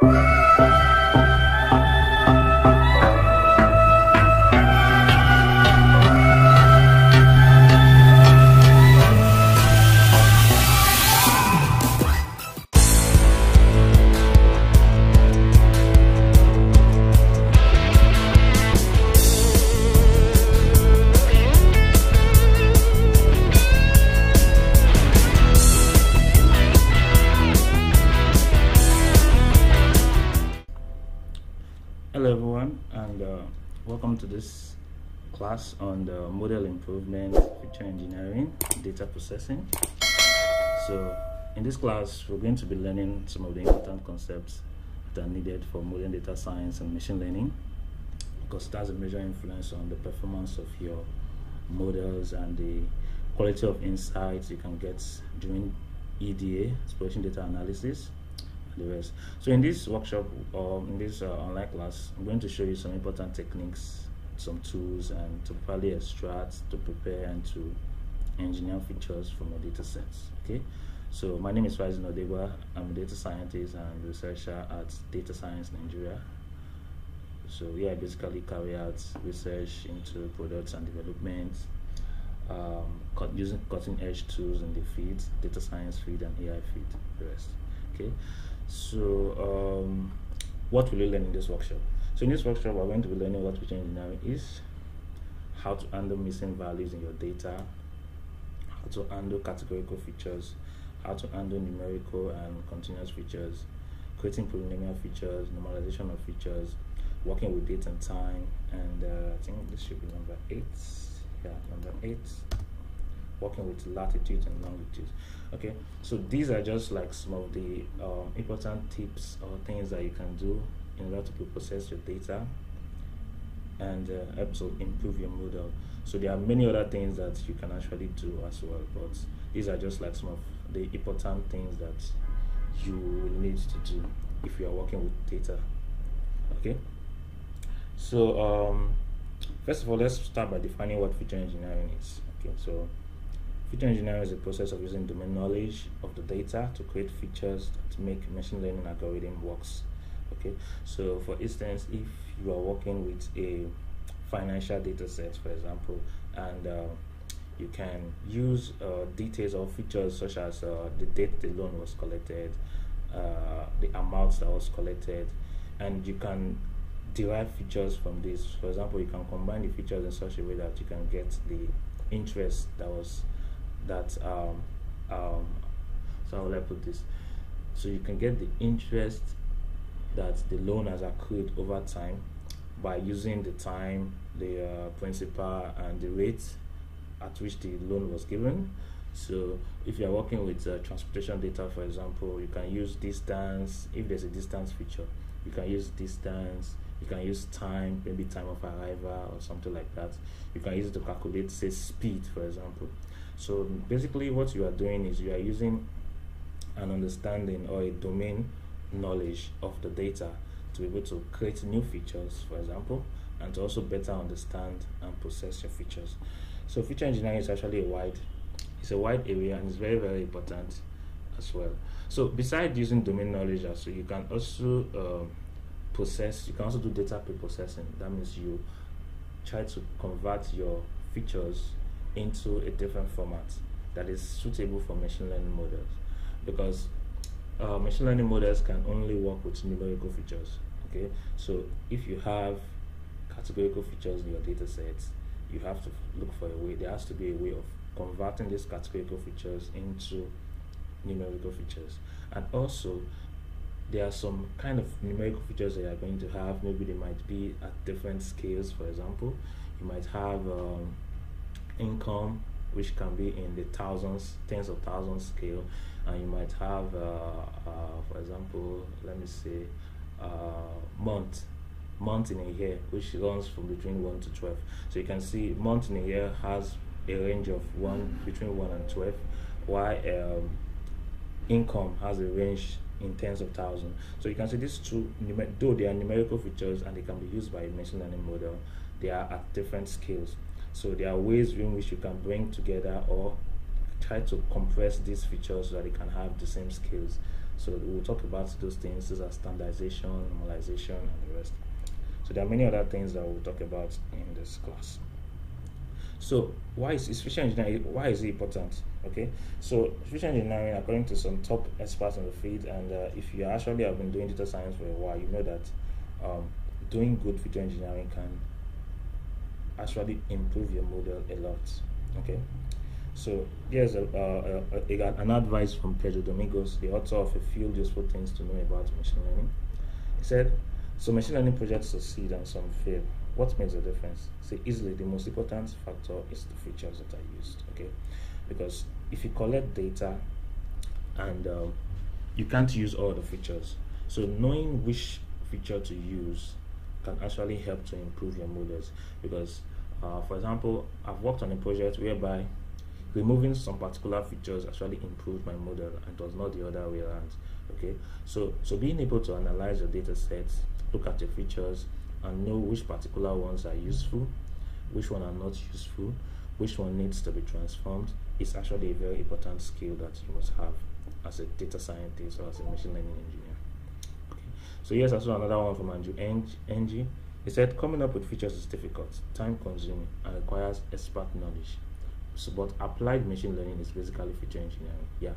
Hello improvement, feature engineering, data processing. So in this class we're going to be learning some of the important concepts that are needed for modern data science and machine learning because that's a major influence on the performance of your models and the quality of insights you can get during EDA, exploration data analysis and the rest. So in this workshop or in this uh, online class, I'm going to show you some important techniques, some tools, and to properly extract, to prepare, and to engineer features from your data sets. Okay. So my name is Rising Odegua. I'm a data scientist and researcher at Data Science Nigeria. So yeah, I basically carry out research into products and development, um, using cutting edge tools in the field, data science field and AI field, the rest. Okay. So, um, what will you learn in this workshop? So, in this workshop, we're going to be learning what feature engineering is, how to handle missing values in your data, how to handle categorical features, how to handle numerical and continuous features, creating polynomial features, normalization of features, working with date and time, and uh, I think this should be number eight. Yeah, number eight working with latitudes and longitudes okay so these are just like some of the um, important tips or things that you can do in order to process your data and uh, help to improve your model. So there are many other things that you can actually do as well but these are just like some of the important things that you will need to do if you are working with data. Okay? So um, first of all let's start by defining what feature engineering is. Okay so Feature engineering is a process of using domain knowledge of the data to create features that make machine learning algorithm works. Okay, so for instance, if you are working with a financial data set, for example, and uh, you can use uh, details or features such as uh, the date the loan was collected, uh, the amounts that was collected, and you can derive features from this. For example, you can combine the features in such a way that you can get the interest that was that um, um, so how will I put this? So you can get the interest that the loan has accrued over time by using the time, the uh, principal, and the rate at which the loan was given. So if you are working with uh, transportation data, for example, you can use distance. If there's a distance feature, you can use distance. You can use time, maybe time of arrival or something like that. You can use it to calculate, say, speed, for example. So basically, what you are doing is you are using an understanding or a domain knowledge of the data to be able to create new features, for example, and to also better understand and process your features. So feature engineering is actually a wide, it's a wide area and it's very very important as well. So besides using domain knowledge, also you can also um, process. You can also do data pre-processing. That means you try to convert your features into a different format that is suitable for machine learning models because uh, machine learning models can only work with numerical features okay? So if you have categorical features in your data sets you have to look for a way there has to be a way of converting these categorical features into numerical features. And also there are some kind of numerical features that you are going to have. Maybe they might be at different scales. For example you might have um, income which can be in the thousands tens of thousands scale and you might have uh, uh, for example let me say uh, month month in a year which runs from between 1 to 12 so you can see month in a year has a range of 1 between 1 and 12 while um, income has a range in tens of thousands so you can see these two though they are numerical features and they can be used by a machine learning model they are at different scales. So there are ways in which you can bring together or try to compress these features so that they can have the same skills So we'll talk about those things as standardization, normalization, and the rest. So there are many other things that we'll talk about in this class. So why is, is feature engineering why is it important? Okay, so feature engineering, according to some top experts in the field, and uh, if you actually have been doing data science for a while, you know that um, doing good feature engineering can actually improve your model a lot. Okay, so here's a, uh, a, a, an advice from Pedro Domingos, the author of a few useful things to know about machine learning. He said, "So machine learning projects succeed and some fail. What makes the difference? See, easily the most important factor is the features that are used. Okay, because if you collect data and um, you can't use all the features, so knowing which feature to use can actually help to improve your models because uh, for example I've worked on a project whereby removing some particular features actually improved my model and was not the other way around okay so so being able to analyze your data sets look at your features and know which particular ones are useful which one are not useful which one needs to be transformed is actually a very important skill that you must have as a data scientist or as a machine learning engineer okay. so here's also another one from Andrew Ng. He said, coming up with features is difficult, time consuming, and requires expert knowledge. So, but applied machine learning is basically feature engineering. Yeah,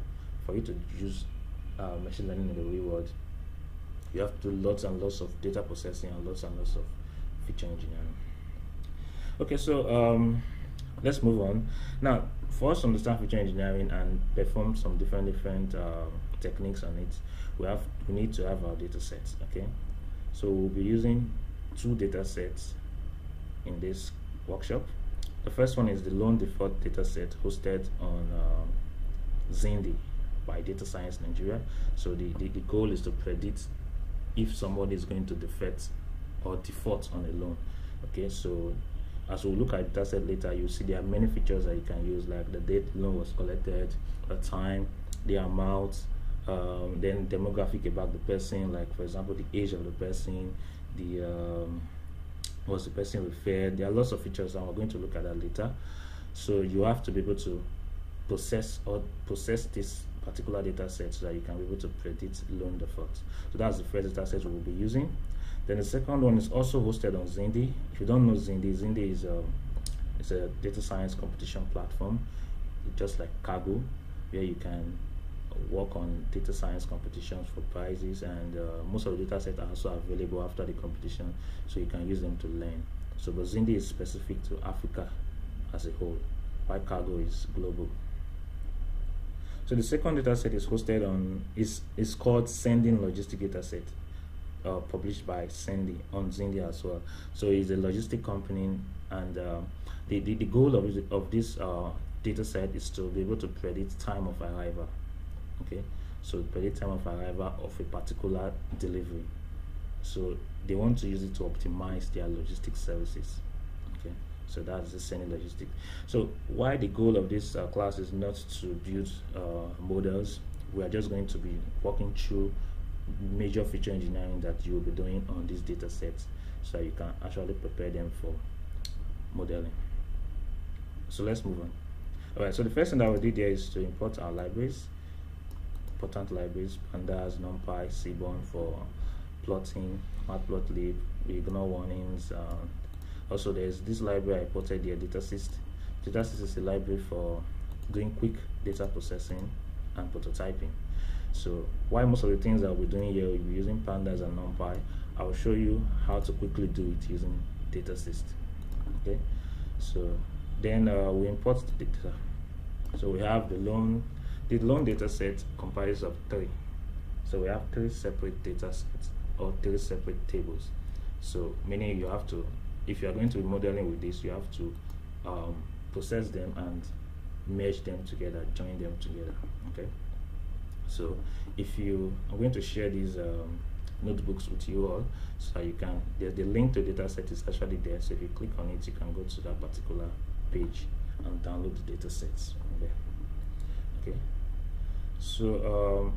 for you to use uh, machine learning in the real world, you have to do lots and lots of data processing and lots and lots of feature engineering. Okay, so um, let's move on. Now, for us to understand feature engineering and perform some different different uh, techniques on it, we have we need to have our data sets okay so we'll be using two data sets in this workshop the first one is the loan default dataset hosted on uh, Zindi by Data Science Nigeria. So the, the, the goal is to predict if somebody is going to defect or default on a loan. Okay, so as we'll look at data set later, you'll see there are many features that you can use, like the date loan was collected, the time, the amount, um, then demographic about the person, like for example the age of the person, the um, was the person referred. There are lots of features, and we're going to look at that later. So you have to be able to process or process this particular data set so that you can be able to predict loan default. So that's the first data set we'll be using. Then the second one is also hosted on Zindi. If you don't know Zindi, Zindi is a, um, it's a data science competition platform, just like Kaggle, where you can work on data science competitions for prizes and uh, most of the data sets are also available after the competition so you can use them to learn. So but Zindi is specific to Africa as a whole. While Kaggle is global? So the second data set is hosted on is is called Sendy logistic data set uh, published by Sendy on Zindi as well. So it's a logistic company, and uh, the, the, the goal of, of this uh, data set is to be able to predict time of arrival okay? So predict time of arrival of a particular delivery. So they want to use it to optimize their logistics services okay? So that's the Sendy logistics so why the goal of this uh, class is not to build uh, models. We are just going to be walking through major feature engineering that you will be doing on these data sets so you can actually prepare them for modeling. So let's move on. All right so the first thing that we did there is to import our libraries important libraries, pandas, numpy, seaborn for plotting, matplotlib, we ignore warnings. Also, there's this library I imported here, datasist. Datasist is a library for doing quick data processing and prototyping. So while most of the things that we're doing here, we'll be using pandas and numpy, I'll show you how to quickly do it using datasist. Okay, so then uh, we import the data. So we have the loan the long data set comprises of three. So we have three separate data sets or three separate tables. So meaning you have to, if you are going to be modeling with this, you have to um, process them and merge them together, join them together. Okay. So if you, I'm going to share these um, notebooks with you all so you can, the, the link to data set is actually there. So if you click on it, you can go to that particular page and download the data sets from there. Okay. So um,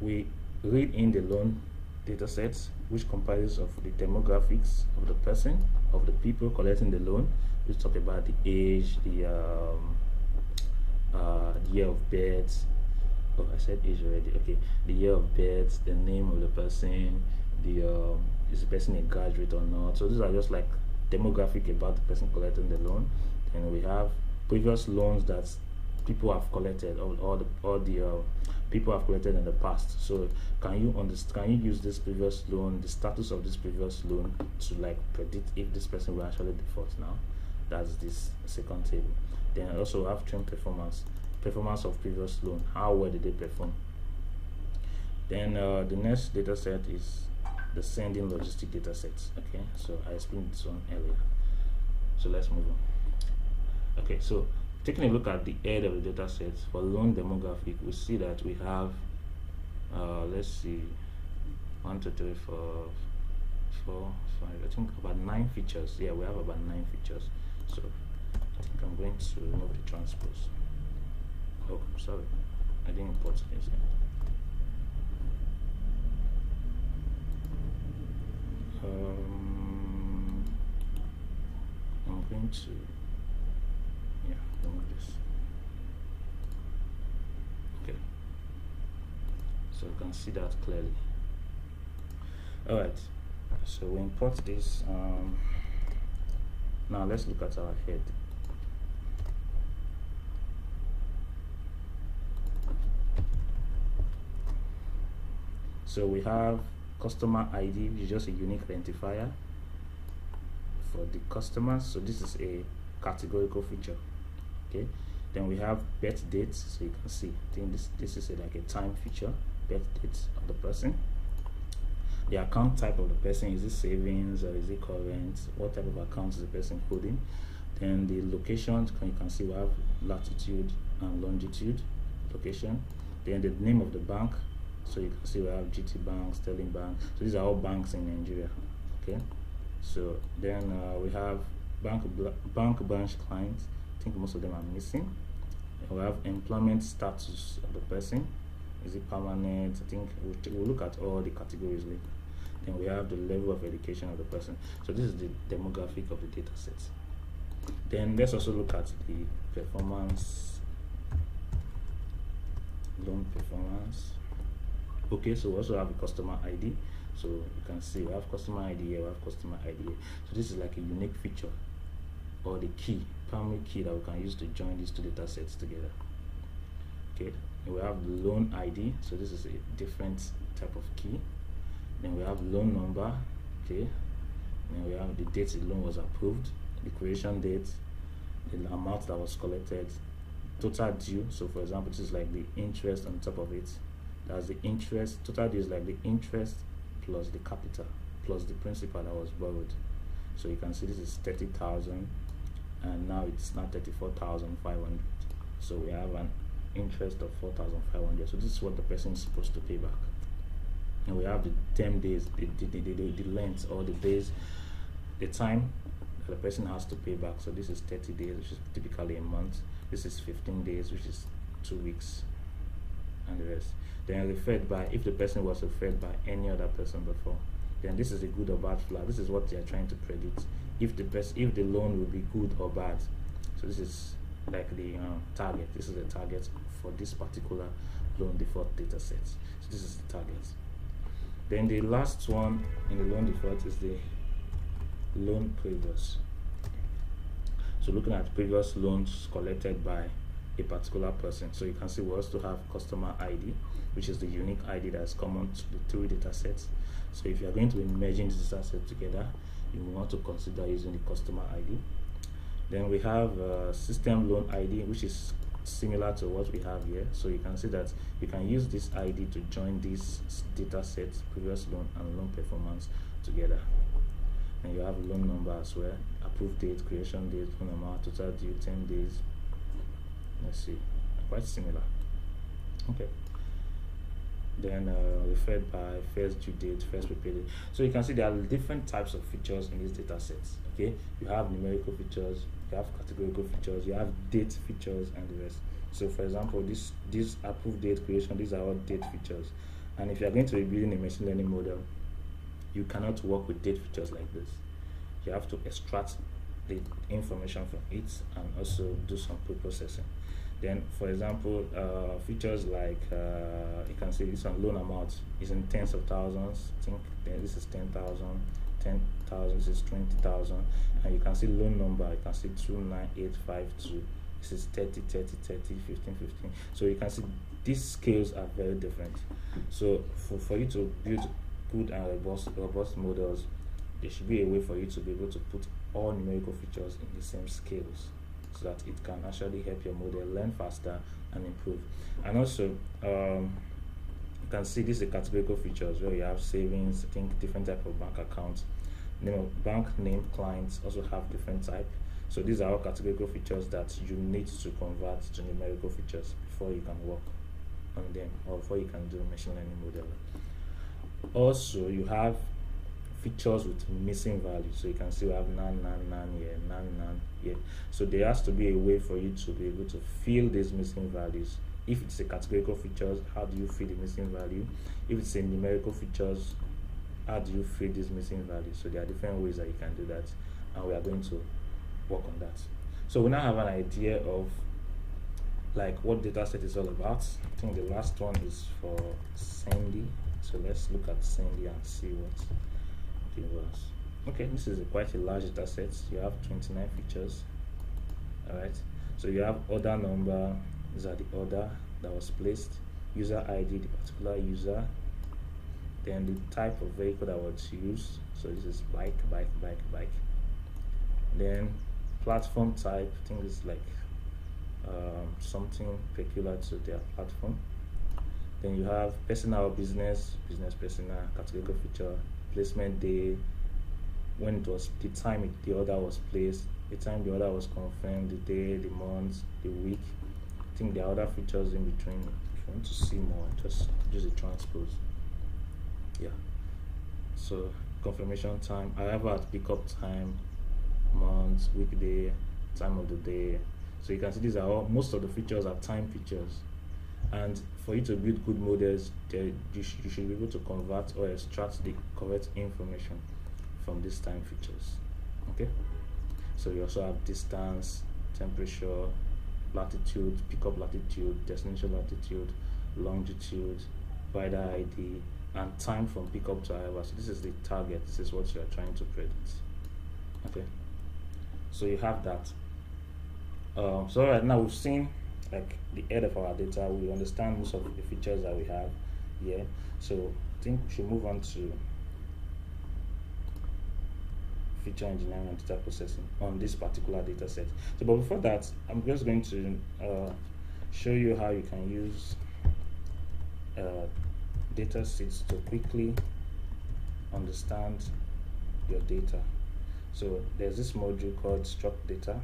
we read in the loan data sets, which comprises of the demographics of the person, of the people collecting the loan. We talk about the age, the, um, uh, the year of birth, oh i said age already. Okay. The year of birth the name of the person the um, is the person a graduate or not. So these are just like demographic about the person collecting the loan. Then we have previous loans that people have collected or the or the uh, people have collected in the past. So can you understand can you use this previous loan the status of this previous loan to like predict if this person will actually default now? That's this second table. Then also have trend performance performance of previous loan. How well did they perform? Then uh, the next data set is the Sendy logistic data sets okay? So I explained this one earlier. So let's move on. Okay so taking a look at the head of the data set for loan demographic we see that we have uh, let's see one two three four four five I think about nine features. Yeah we have about nine features. So I think I'm going to remove the transpose. Oh sorry I didn't import this yet um, I'm going to remove this okay. So you can see that clearly. All right. So we import this um, now let's look at our head. So we have customer ID which is just a unique identifier for the customers so this is a categorical feature okay then we have birth dates so you can see I think this this is a, like a time feature birth dates of the person the account type of the person is it savings or is it current what type of account is the person holding then the location you can see we have latitude and longitude location then the name of the bank so you can see we have GT Bank, Sterling Bank. So these are all banks in Nigeria. Okay. So then uh, we have bank bank branch clients. Think most of them are missing. We have employment status of the person. Is it permanent? I think we'll, we'll look at all the categories later. Then we have the level of education of the person. So this is the demographic of the data set. Then let's also look at the performance, loan performance okay so we also have a customer id so you can see we have customer id here we have customer id here so this is like a unique feature or the key primary key that we can use to join these two data sets together. Okay and we have loan id so this is a different type of key. Then we have loan number okay. Then we have the date the loan was approved the creation date the amount that was collected total due. So for example this is like the interest on top of it. That's the interest total is like the interest plus the capital plus the principal that was borrowed. So you can see this is 30,000 and now it's now 34,500 so we have an interest of 4,500 so this is what the person is supposed to pay back. And we have the 10 days the, the, the, the, the length or the days the time that the person has to pay back. So this is 30 days which is typically a month. This is 15 days which is two weeks and the rest. Then referred by if the person was referred by any other person before then this is a good or bad flag this is what they are trying to predict if the best if the loan will be good or bad. So this is like the um, target. This is the target for this particular loan default data set. So this is the target. Then the last one in the loan default is the loan previous so looking at previous loans collected by a particular person. So you can see we also have customer ID, which is the unique ID that's common to the three data sets. So if you are going to be merging these sets together, you want to consider using the customer ID. Then we have uh, system loan ID, which is similar to what we have here. So you can see that you can use this ID to join these data sets, previous loan and loan performance together. And you have loan number as well, approved date, creation date, loan amount, total due, 10 days, let's see quite similar okay then uh, referred by first due date first prepared date. So you can see there are different types of features in these data sets okay? You have numerical features you have categorical features you have date features and the rest. So for example this this approved date creation these are all date features. And if you are going to be building a machine learning model you cannot work with date features like this. You have to extract the information from it and also do some pre-processing then for example uh, features like uh, you can see this one loan amount is in tens of thousands. I think this is 10,000 10,000 this is 20,000 and you can see loan number you can see 29852 this is 30 30 30 15 15 so you can see these scales are very different. So for, for you to build good and robust, robust models there should be a way for you to be able to put all numerical features in the same scales so that it can actually help your model learn faster and improve. And also um, you can see this is the categorical features where you have savings i think different type of bank accounts. Name of bank name clients also have different type. So these are all categorical features that you need to convert to numerical features before you can work on them or before you can do machine learning model. Also you have features with missing values so you can see we have none none none here none none here. So there has to be a way for you to be able to fill these missing values. If it's a categorical features how do you fill the missing value? If it's a numerical features how do you fill these missing values? So there are different ways that you can do that and we are going to work on that. So we now have an idea of like what data set is all about. I think the last one is for Sendy. So let's look at Sendy and see what okay this is a quite a large data set you have 29 features all right so you have order number these are the order that was placed user id the particular user then the type of vehicle that was used so this is bike bike bike bike. Then platform type i think it's like um, something peculiar to their platform. Then you have personal business business personal categorical feature placement day when it was the time it, the order was placed the time the order was confirmed the day the month the week i think there are other features in between if you want to see more just the transpose. Yeah. So confirmation time arrival at pickup time month weekday time of the day. So you can see these are all most of the features are time features and for you to build good models you, sh you should be able to convert or extract the correct information from these time features okay? So you also have distance temperature latitude pickup latitude destination latitude longitude rider id and time from pickup to arrival. So this is the target. This is what you are trying to predict okay? So you have that. Um, so right now we've seen like the head of our data we understand most of the features that we have here. So i think we should move on to feature engineering and data processing on this particular data set. So but before that i'm just going to uh, show you how you can use uh, datasist to quickly understand your data. So there's this module called struct data.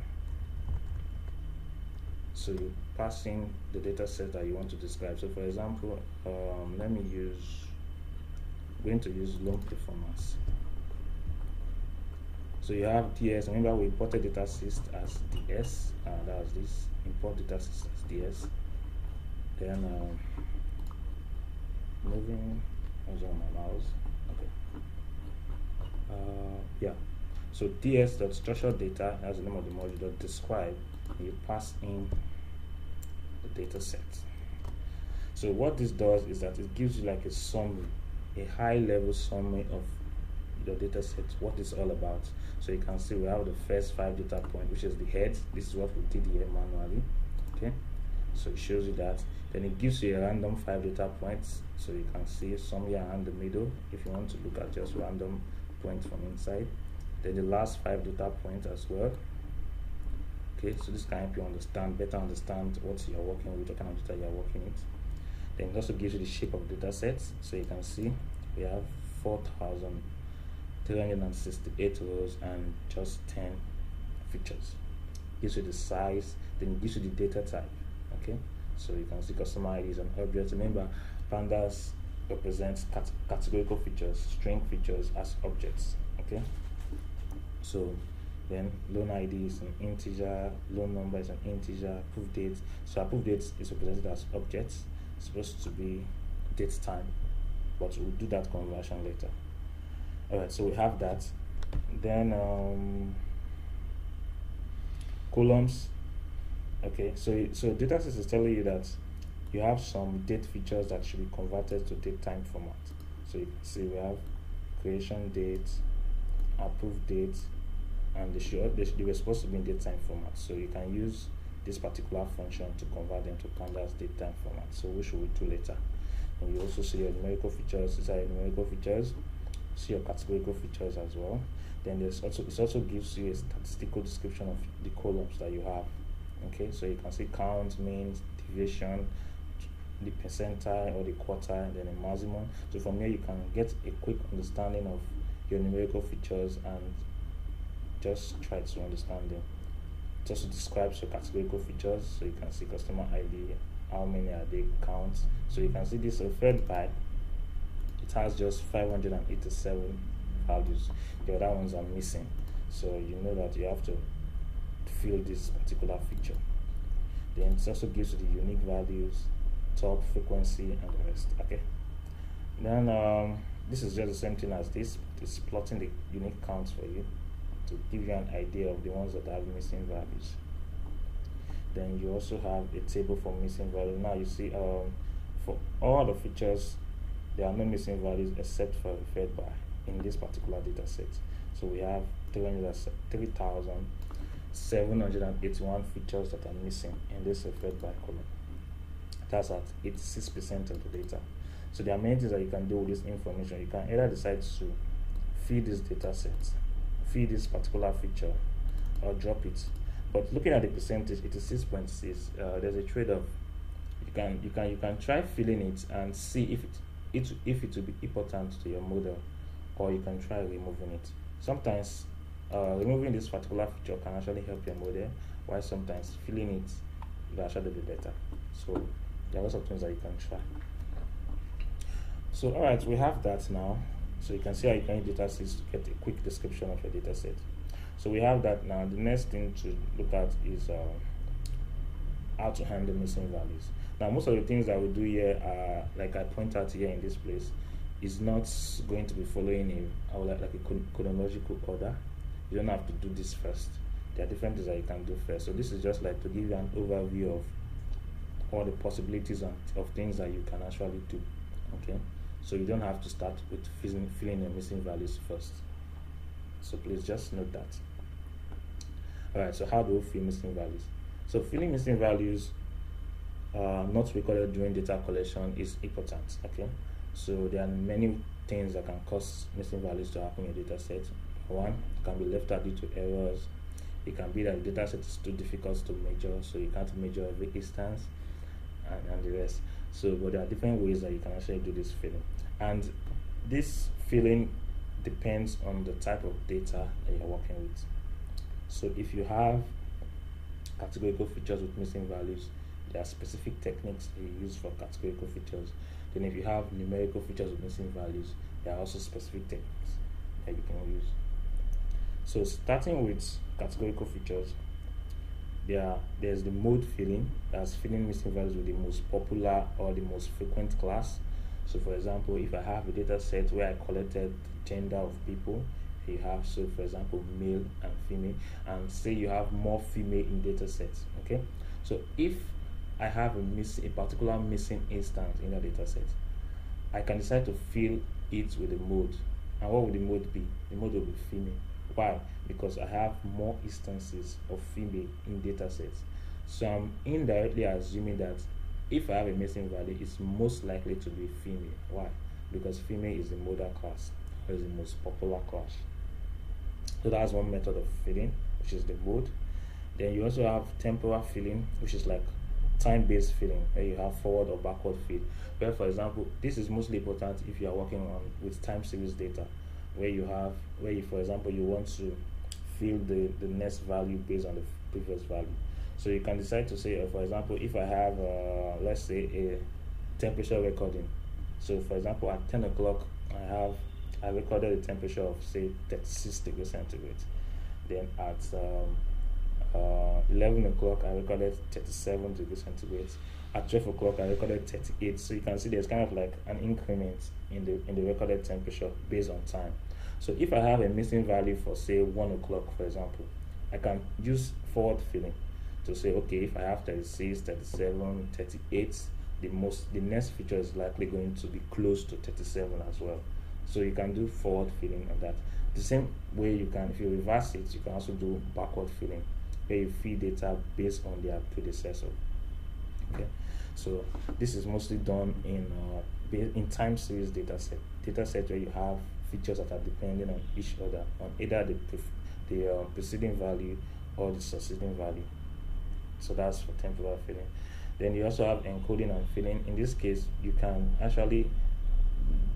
So you pass in the data set that you want to describe. So for example um, let me use I'm going to use loan performance. So you have ds remember we imported datasist as ds uh, that was this import datasist as ds then um, moving also on my mouse? Okay. Uh, yeah. So ds dot structured data as the name of the module describe you pass in the data set. So what this does is that it gives you like a summary a high level summary of your data set what it's all about. So you can see we have the first five data point which is the head. This is what we did here manually okay? So it shows you that. Then it gives you a random five data points. So you can see somewhere around the middle if you want to look at just random points from inside. Then the last five data points as well okay so this can help you understand better understand what you're working with what kind of data you're working with then it also gives you the shape of data sets so you can see we have 4368 rows and just 10 features gives you the size then gives you the data type okay so you can see customer IDs and objects. Remember, pandas represents cat categorical features, string features as objects. Okay. So then loan ID is an integer, loan number is an integer, proof date. So proof date is represented as objects. Supposed to be date time, but we'll do that conversion later. Alright, so we have that. Then um, columns Okay, so so datasist is telling you that you have some date features that should be converted to date time format. So you see we have creation date, approved date, and they should they, they were supposed to be in date time format. So you can use this particular function to convert them to pandas date time format. So which we will do later. And you also see your numerical features. These are your numerical features. See your categorical features as well. Then there's also it also gives you a statistical description of the columns that you have. Okay, so you can see count, mean, deviation, the percentile or the quarter and then a maximum. So from here you can get a quick understanding of your numerical features and just try to understand them. Just also describes your categorical features, so you can see customer ID, how many are they count. So you can see this referred by, it has just 587 values. The other ones are missing. So you know that you have to fill this particular feature. Then it also gives you the unique values, top frequency, and the rest. Okay. Then um, this is just the same thing as this. It's plotting the unique counts for you to give you an idea of the ones that have missing values. Then you also have a table for missing values. Now you see um, for all the features, there are no missing values except for referred by in this particular data set. So we have 3,781 features that are missing in this referred by column. That's at 86% of the data. So there are many things that you can do with this information. You can either decide to feed this data set feed this particular feature or drop it. But looking at the percentage, it is 6.6. Uh, there's a trade-off. You can you can you can try filling it and see if it, it if it will be important to your model, or you can try removing it. Sometimes uh, removing this particular feature can actually help your model, while sometimes filling it will actually be better. So there are lots of things that you can try. So all right, we have that now. So you can see how you can use datasist to get a quick description of your data set. So we have that now. The next thing to look at is uh, how to handle missing values. Now, most of the things that we do here are, like I point out here in this place, is not going to be following a, like, like a chronological order. You don't have to do this first. There are different things that you can do first. So this is just like to give you an overview of all the possibilities of things that you can actually do. Okay. So you don't have to start with filling, filling your missing values first. So please just note that. Alright, so how do we fill missing values? So filling missing values uh, not recorded during data collection is important. Okay, so there are many things that can cause missing values to happen in your data set. One can be left out due to errors. It can be that the data set is too difficult to measure, so you can't measure every instance and, and the rest. So, but there are different ways that you can actually do this filling. And this filling depends on the type of data that you're working with. So if you have categorical features with missing values, there are specific techniques that you use for categorical features. Then if you have numerical features with missing values, there are also specific techniques that you can use. So starting with categorical features, there there's the mode filling that's filling missing values with the most popular or the most frequent class. So for example if i have a data set where i collected the gender of people you have so for example male and female and say you have more female in data sets okay? So if i have a missing a particular missing instance in that data set i can decide to fill it with a mode. And what would the mode be? The mode will be female why? Because I have more instances of female in data sets. So I'm indirectly assuming that if I have a missing value, it's most likely to be female. Why? Because female is the modal class, or is the most popular class. So that's one method of filling, which is the mode. Then you also have temporal filling, which is like time-based filling, where you have forward or backward fill. Where, for example, this is mostly important if you are working on with time series data where you have where you for example you want to fill the the next value based on the previous value. So you can decide to say uh, for example if i have uh, let's say a temperature recording. So for example at 10 o'clock i have i recorded a temperature of say 36 degrees centigrade. Then at um, uh, 11 o'clock i recorded 37 degrees centigrade at 12 o'clock I recorded 38 so you can see there's kind of like an increment in the in the recorded temperature based on time. So if I have a missing value for say 1 o'clock for example I can use forward filling to say okay if i have 36 37 38 the most the next feature is likely going to be close to 37 as well. So you can do forward filling on that. The same way you can if you reverse it you can also do backward filling where you feed data based on their predecessor. Okay so this is mostly done in uh, in time series data set data set where you have features that are depending on each other on either the the uh, preceding value or the succeeding value. So that's for temporal filling. Then you also have encoding and filling. In this case you can actually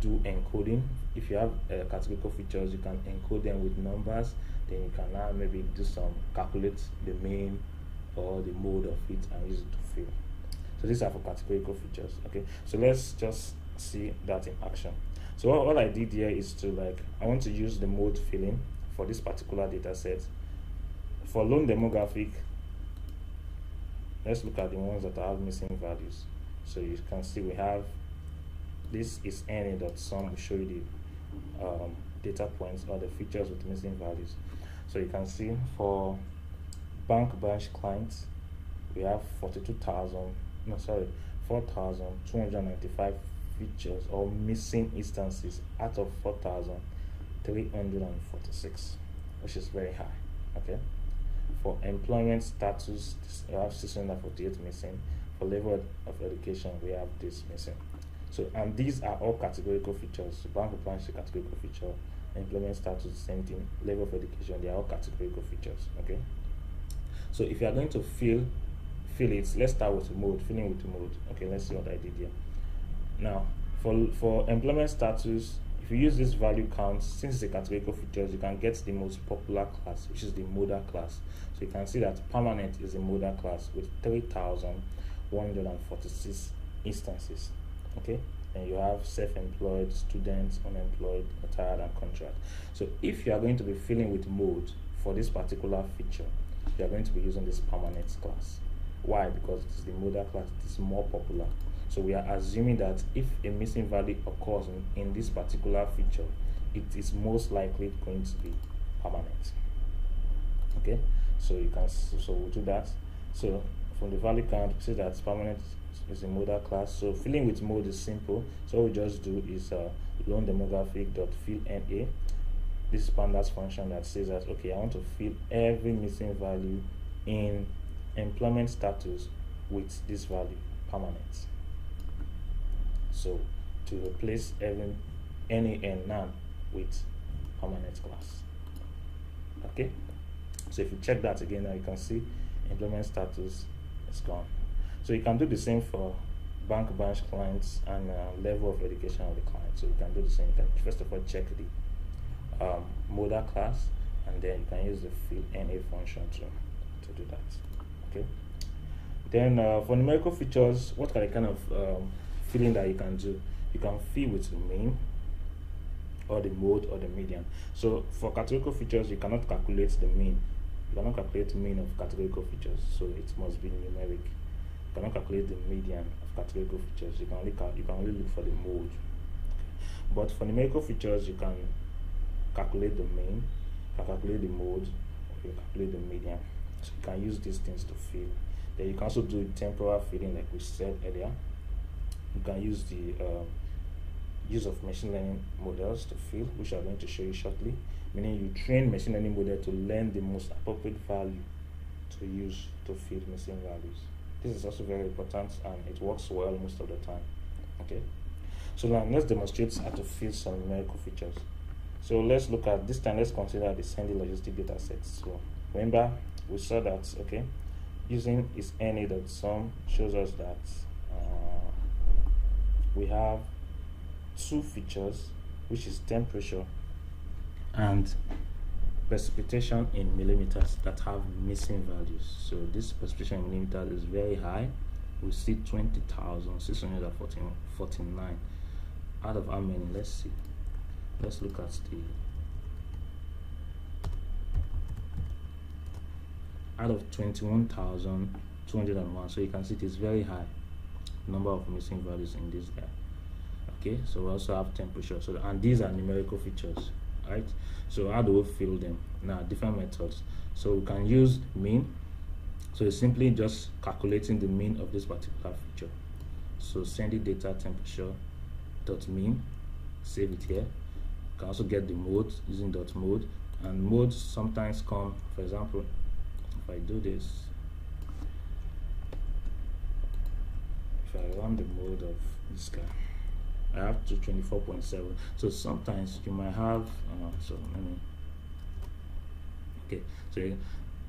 do encoding. If you have uh, categorical features you can encode them with numbers. Then you can now maybe do some calculate the mean or the mode of it and use it to fill so these are for categorical features okay? So let's just see that in action. So what, what i did here is to like i want to use the mode filling for this particular data set. For loan demographic let's look at the ones that have missing values. So you can see we have this is any dot na.sum will show you the um, data points or the features with missing values. So you can see for bank branch clients we have 42,000 no sorry 4,295 features or missing instances out of 4,346 which is very high okay? For employment status we have uh, 648 missing. For level of education we have this missing. So and these are all categorical features. So bank compliance categorical feature. Employment status same thing. Level of education they are all categorical features okay? So if you are going to fill fill it. Let's start with mode filling with mode. Okay let's see what i did here. Now for for employment status if you use this value count since it's a categorical features you can get the most popular class which is the modal class. So you can see that permanent is a modal class with 3146 instances. Okay? And you have self-employed students unemployed retired and contract. So if you are going to be filling with mode for this particular feature you are going to be using this permanent class why? Because it is the modal class it is more popular. So we are assuming that if a missing value occurs in, in this particular feature it is most likely going to be permanent. Okay? So you can so we'll do that. So from the value count we see that permanent is a modal class. So filling with mode is simple. So we just do is uh, loan demographic dot fill na this pandas function that says that okay i want to fill every missing value in employment status with this value permanent so to replace every any and none with permanent class okay so if you check that again now you can see employment status is gone so you can do the same for bank branch clients and uh, level of education of the client. So you can do the same. You can first of all check the um, modal class and then you can use the fill NA function to, to do that. Okay. Then uh, for numerical features, what are the kind of um, filling that you can do? You can fill with the mean or the mode or the median. So for categorical features, you cannot calculate the mean. You cannot calculate the mean of categorical features, so it must be numeric You cannot calculate the median of categorical features. You can only you can only look for the mode. But for numerical features, you can calculate the mean, you can calculate the mode, or you calculate the median. You can use these things to fill. Then you can also do temporal filling, like we said earlier. You can use the uh, use of machine learning models to fill, which I'm going to show you shortly. Meaning you train machine learning model to learn the most appropriate value to use to fill missing values. This is also very important and it works well most of the time. Okay. So now let's demonstrate how to fill some numerical features. So let's look at this time, let's consider the Sendy logistic data sets. So remember, we saw that, okay, using is na.sum shows us that uh, we have two features, which is temperature and precipitation in millimeters that have missing values. So this precipitation in millimeters is very high. We see 20,649 out of how many? Let's see. Let's look at the out of 21,201. So you can see it is very high number of missing values in this guy. Okay, so we also have temperature. So and these are numerical features right so how do we fill them now different methods so we can use mean So it's simply just calculating the mean of this particular feature. So send the data temperature dot mean, save it here. You can also get the mode using dot mode and modes sometimes come for example if I do this if I run the mode of this guy I have to 24.7 so sometimes you might have uh, so let me okay. So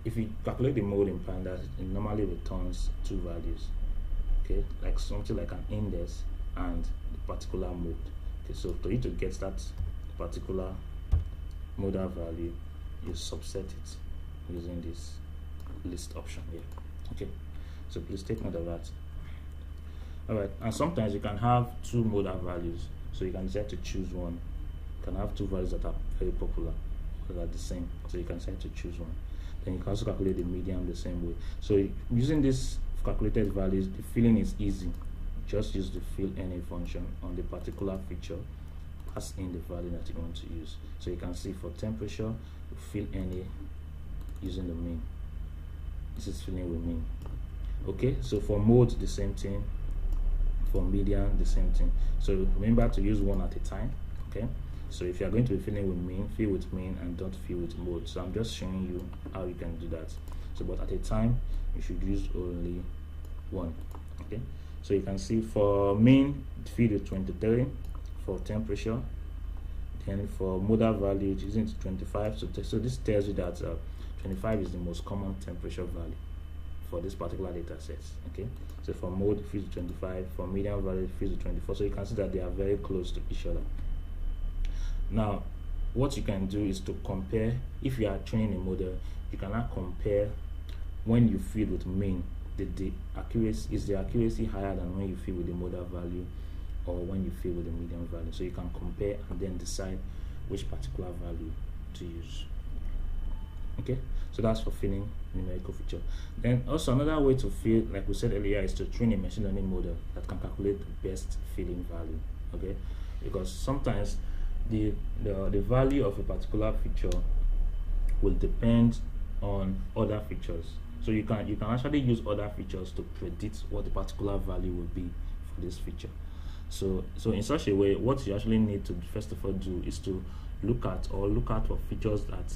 if you calculate the mode in pandas it normally returns two values okay? Like something like an index and the particular mode okay? So for you to get that particular modal value you subset it using this list option here. Okay so please take note of that. All right and sometimes you can have two modal values. So you can decide to choose one. You can have two values that are very popular that are the same. So you can decide to choose one. Then you can also calculate the median the same way. So using this calculated values the filling is easy. Just use the fillna function on the particular feature pass in the value that you want to use. So you can see for temperature fillna using the mean this is filling with mean okay so for mode the same thing. For median the same thing. So remember to use one at a time okay? So if you are going to be filling with mean fill with mean and don't fill with mode so i'm just showing you how you can do that. So but at a time you should use only one okay? So you can see for mean fill with 23 for temperature then for modal value it's using 25 so, so this tells you that uh, 25 is the most common temperature value for this particular data set okay so for mode it to 25 for median value it to 24 so you can see that they are very close to each other now what you can do is to compare if you are training a model you cannot compare when you feed with mean the, the accuracy is the accuracy higher than when you feed with the model value or when you feed with the median value. So you can compare and then decide which particular value to use. Okay, so that's for filling numerical feature. Then also another way to fill, like we said earlier, is to train a machine learning model that can calculate the best filling value. Okay, because sometimes the, the the value of a particular feature will depend on other features. So you can you can actually use other features to predict what the particular value will be for this feature. So, so in such a way, what you actually need to first of all do is to look at or look out for features that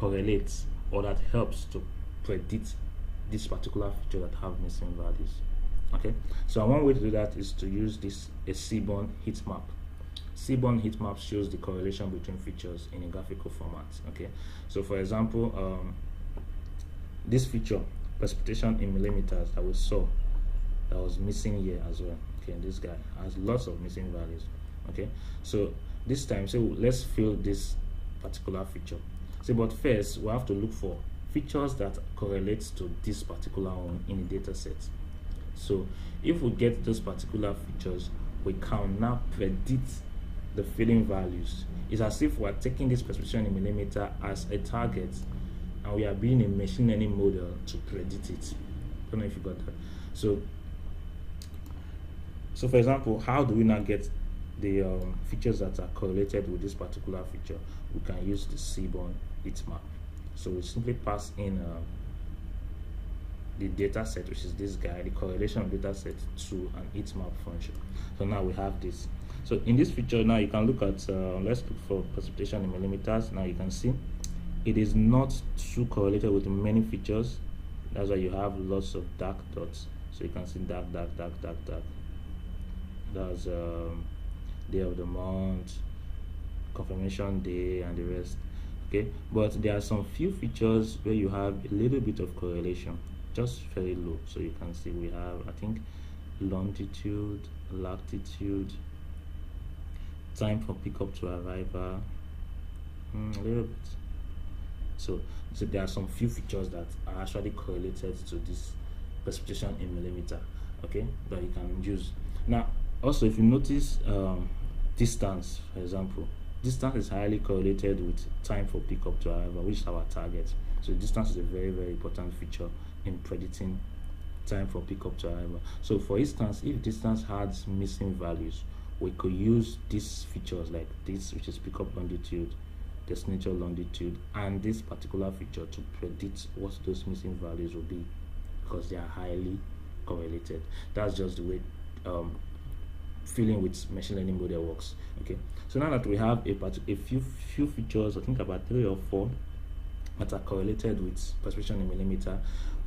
correlates or that helps to predict this particular feature that have missing values. Okay, so one way to do that is to use this a Seaborn heat map. Seaborn heat map shows the correlation between features in a graphical format. Okay, so for example, um, this feature precipitation in millimeters that we saw that was missing here as well. Okay? This guy has lots of missing values. Okay? So this time so let's fill this particular feature so but first we have to look for features that correlates to this particular one in the data set. So if we get those particular features we can now predict the filling values. It's as if we're taking this precipitation in millimeter as a target and we are being a machine learning model to predict it. I don't know if you got that. So so for example, how do we now get the um, features that are correlated with this particular feature? We can use the Seaborn heat map. So we simply pass in uh, the data set, which is this guy, the correlation of data set to an heat map function. So now we have this. So in this feature now you can look at, uh, let's look for precipitation in millimeters. Now you can see it is not too correlated with many features. That's why you have lots of dark dots. So you can see dark, dark, dark, dark, dark that's um, day of the month confirmation day and the rest okay? But there are some few features where you have a little bit of correlation just very low. So you can see we have i think longitude latitude time from pickup to arrival mm, a little bit. So so there are some few features that are actually correlated to this precipitation in millimeter okay that you can use. Now also if you notice um, distance for example distance is highly correlated with time for pickup to arrival which is our target so distance is a very very important feature in predicting time for pickup to arrival so for instance if distance has missing values we could use these features like this which is pickup longitude destination longitude and this particular feature to predict what those missing values will be because they are highly correlated. That's just the way um, filling with machine learning model works. Okay, so now that we have a, a few few features, I think about three or four that are correlated with precipitation in millimeter,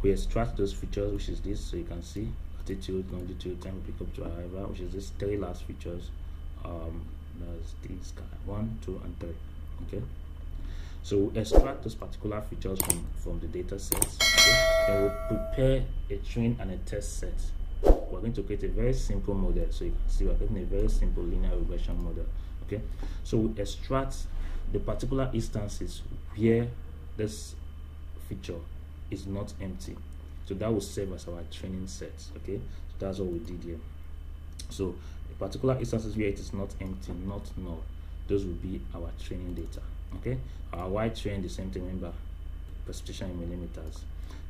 we extract those features, which is this, so you can see latitude, longitude, time of pickup to which is these three last features. Um, that's guy, one, two, and three. Okay. So we extract those particular features from, from the data sets. Okay? Then we'll prepare a train and a test set. We're going to create a very simple model. So you can see we're creating a very simple linear regression model. Okay. So we extract the particular instances where this feature is not empty. So that will serve as our training set. Okay. So that's what we did here. So particular instances where it is not empty, not null, those will be our training data okay our y train the same thing remember precipitation in millimeters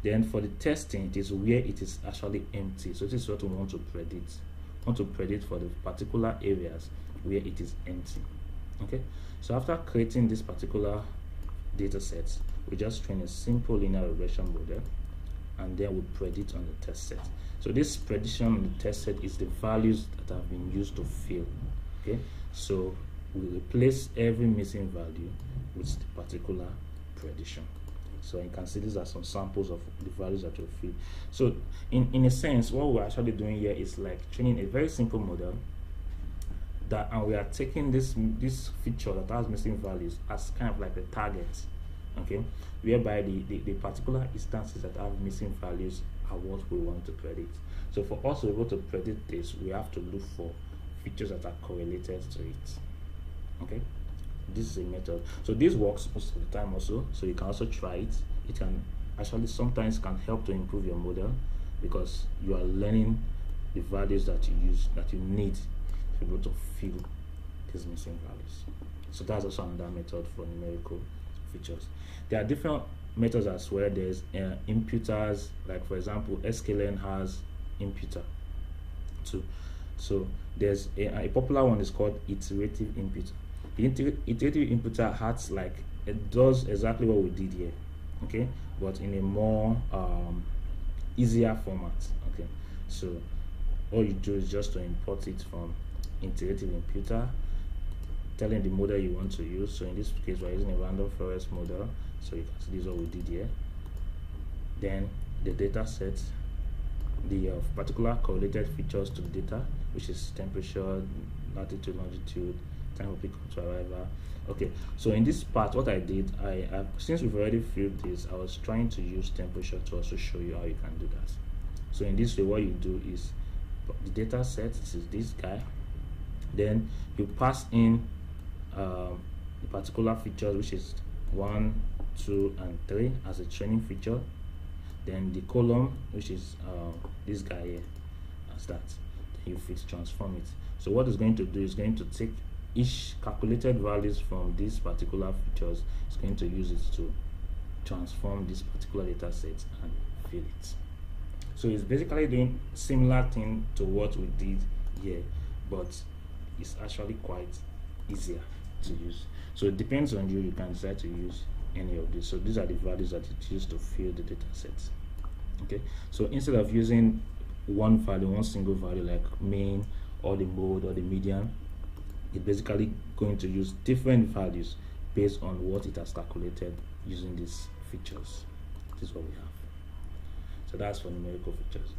then for the testing it is where it is actually empty. So this is what we want to predict. We want to predict for the particular areas where it is empty. Okay? So after creating this particular data set we just train a simple linear regression model and then we predict on the test set. So this prediction on the test set is the values that have been used to fill. Okay? So we replace every missing value with the particular prediction. So you can see these are some samples of the values that you feed. So in, in a sense, what we're actually doing here is like training a very simple model that and we are taking this this feature that has missing values as kind of like a target. Okay, whereby the, the, the particular instances that have missing values are what we want to predict. So for us to be able to predict this, we have to look for features that are correlated to it okay this is a method. So this works most of the time also so you can also try it. It can actually sometimes can help to improve your model because you are learning the values that you use that you need to be able to fill these missing values. So that's also another method for numerical features. There are different methods as well. There's uh, imputers like for example sklearn has imputer too. So there's a, a popular one is called iterative imputer the iterative imputer has like it does exactly what we did here okay? But in a more um, easier format okay? So all you do is just to import it from iterative imputer telling the model you want to use. So in this case we're using a random forest model. So you can see this is what we did here. Then the data set the uh, particular correlated features to the data which is temperature latitude longitude time pick up to arrival okay so in this part what i did i uh, since we've already filled this i was trying to use temperature to also show you how you can do that. So in this way what you do is the data set this is this guy. Then you pass in um, the particular features which is one two and three as a training feature. Then the column which is uh, this guy here as that. Then you fit transform it. So what it's going to do is going to take each calculated values from these particular features is going to use it to transform this particular data set and fill it. So it's basically doing similar thing to what we did here but it's actually quite easier to use. So it depends on you you can decide to use any of these. So these are the values that it used to fill the data set. Okay? So instead of using one value one single value like mean or the mode or the median it's basically going to use different values based on what it has calculated using these features. This is what we have. So that's for numerical features.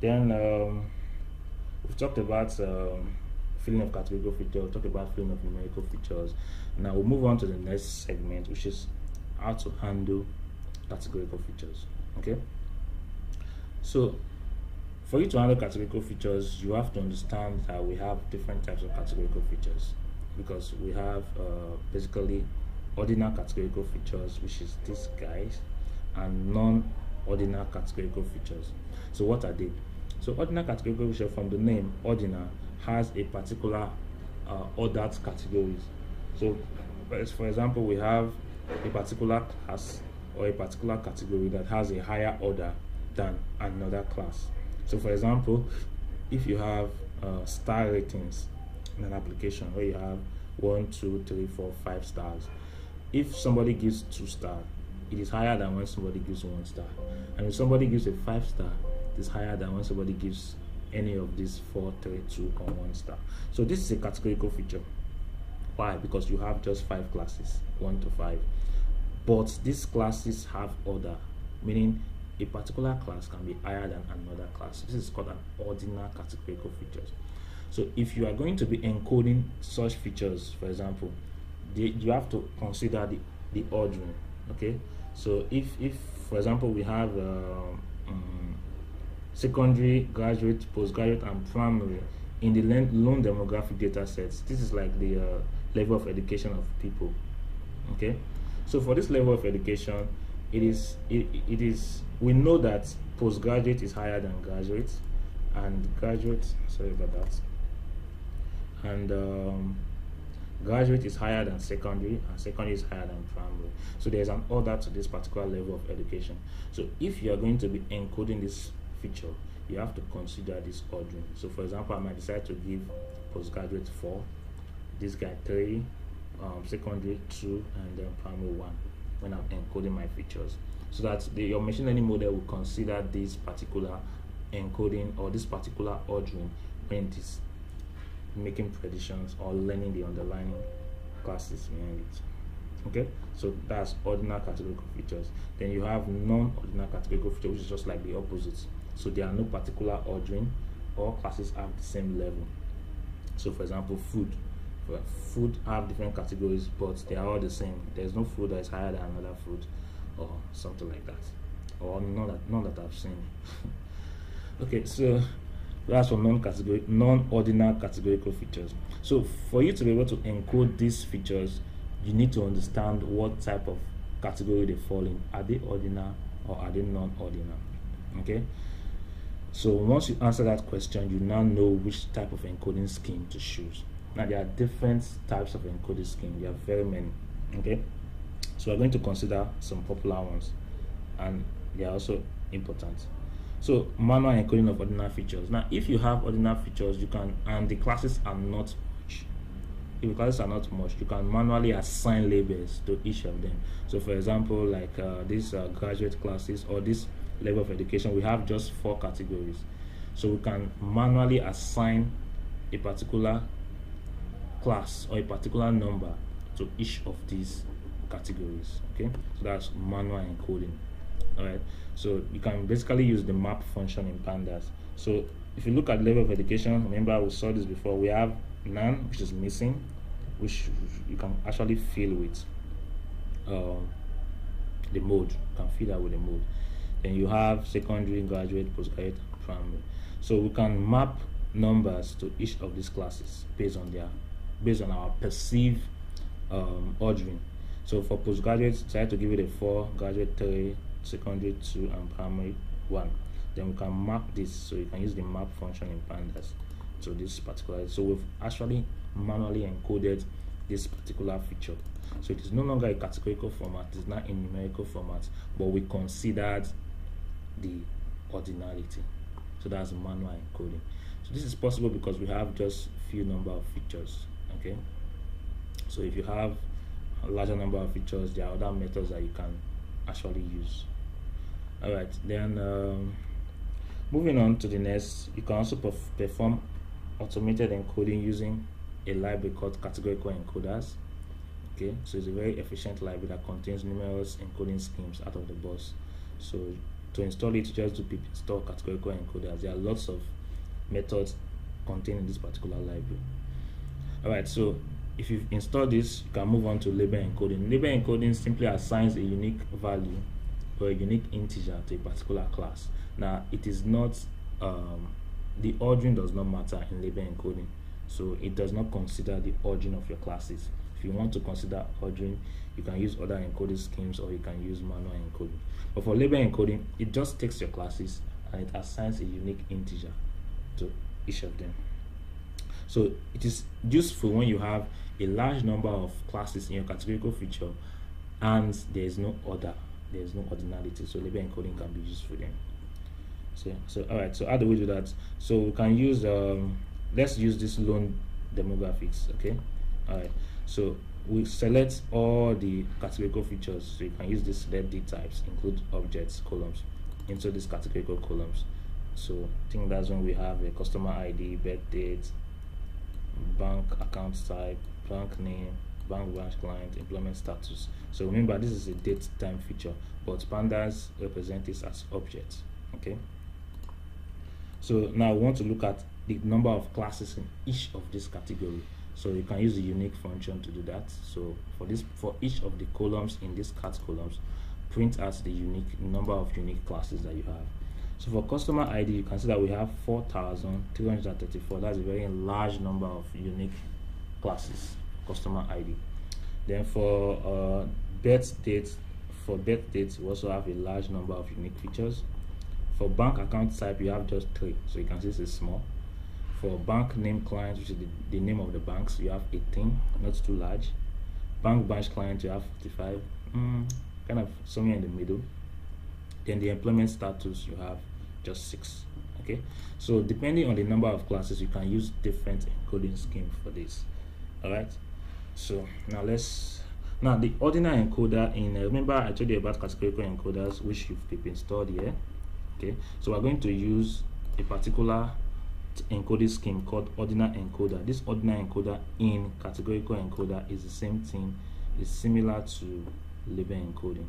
Then um, we've talked about um, filling of categorical features talked about filling of numerical features. Now we'll move on to the next segment which is how to handle categorical features okay? So for you to handle categorical features, you have to understand that we have different types of categorical features because we have uh, basically ordinal categorical features, which is these guys, and non-ordinal categorical features. So what are they? So ordinal categorical feature from the name ordinal has a particular uh, ordered categories. So for example, we have a particular class or a particular category that has a higher order than another class. So for example, if you have uh, star ratings in an application where you have one, two, three, four, five stars, if somebody gives two stars, it is higher than when somebody gives one star. And if somebody gives a five star, it is higher than when somebody gives any of these four, three, two, or one star. So this is a categorical feature. Why? Because you have just five classes, one to five. But these classes have order, meaning a particular class can be higher than another class. This is called an ordinal categorical features. So if you are going to be encoding such features, for example, you have to consider the, the ordering. Okay, so if if for example we have uh, um, secondary, graduate, postgraduate, and primary in the loan demographic data sets, this is like the uh, level of education of people. Okay, so for this level of education, it is it, it is we know that postgraduate is higher than graduate, and graduate sorry about that, and um, graduate is higher than secondary and secondary is higher than primary. So there's an order to this particular level of education. So if you are going to be encoding this feature you have to consider this ordering. So for example i might decide to give postgraduate 4 this guy 3 um, secondary 2 and then primary 1 when i'm encoding my features. So that the, your machine learning model will consider this particular encoding or this particular ordering when it is making predictions or learning the underlying classes behind it. Okay? So that's ordinal categorical features. Then you have non-ordinal categorical features which is just like the opposite. So there are no particular ordering all classes have the same level. So for example food food have different categories but they are all the same. There's no food that is higher than another food or something like that. Or none that none that i've seen. Okay so that's for non-category non-ordinal categorical features. So for you to be able to encode these features you need to understand what type of category they fall in. Are they ordinal or are they non-ordinal okay? So once you answer that question you now know which type of encoding scheme to choose now there are different types of encoding scheme there are very many okay so we're going to consider some popular ones and they are also important so manual encoding of ordinal features. Now, if you have ordinal features, you can, and the classes are not much. If the classes are not much, you can manually assign labels to each of them. So, for example, like uh, these uh, graduate classes or this level of education, we have just four categories. So we can manually assign a particular class or a particular number to each of these categories. Okay, so that's manual encoding all right? So you can basically use the map function in pandas. So if you look at level of education remember we saw this before we have none which is missing which you can actually fill with uh, the mode you can fill that with the mode. Then you have secondary graduate postgraduate primary. So we can map numbers to each of these classes based on their based on our perceived um, ordering. So for postgraduate try to give it a 4 graduate 3 secondary 2 and primary 1 then we can map this so you can use the map function in pandas. To this particular so we've actually manually encoded this particular feature. So it is no longer a categorical format it's not in numerical format but we considered the ordinality. So that's manual encoding. So this is possible because we have just few number of features okay? So if you have a larger number of features there are other methods that you can actually use. All right then um, moving on to the next you can also perf perform automated encoding using a library called categorical encoders. Okay? So it's a very efficient library that contains numerous encoding schemes out of the box. So to install it just do install categorical encoders. There are lots of methods contained in this particular library all right so if you've installed this you can move on to label encoding label encoding simply assigns a unique value or a unique integer to a particular class. Now, it is not, um, the ordering does not matter in label encoding. So it does not consider the ordering of your classes. If you want to consider ordering, you can use other encoding schemes or you can use manual encoding. But for label encoding, it just takes your classes and it assigns a unique integer to each of them. So it is useful when you have a large number of classes in your categorical feature and there is no order there's no ordinality. So label encoding can be used for them. So so all right so how do we do that? So we can use um let's use this loan demographics okay? All right so we select all the categorical features. So you can use this select d types include objects columns into these categorical columns. So i think that's when we have a customer id birth date bank account type bank name bank branch client employment status. So remember this is a date time feature but pandas represent this as objects okay? So now we want to look at the number of classes in each of this category. So you can use the unique function to do that. So for this for each of the columns in this cat columns print out the unique number of unique classes that you have so for customer id you can see that we have 4334 that's a very large number of unique classes customer id then for uh, birth date for birth date we also have a large number of unique features. For bank account type you have just three. So you can see this is small. For bank name clients which is the, the name of the banks you have 18 not too large. Bank branch clients, you have 55 mm, kind of somewhere in the middle then the employment status you have just six okay? So depending on the number of classes you can use different encoding scheme for this all right so now let's now the ordinal encoder in uh, remember i told you about categorical encoders which you've installed here okay? So we're going to use a particular encoding scheme called ordinal encoder. This ordinal encoder in categorical encoder is the same thing is similar to label encoding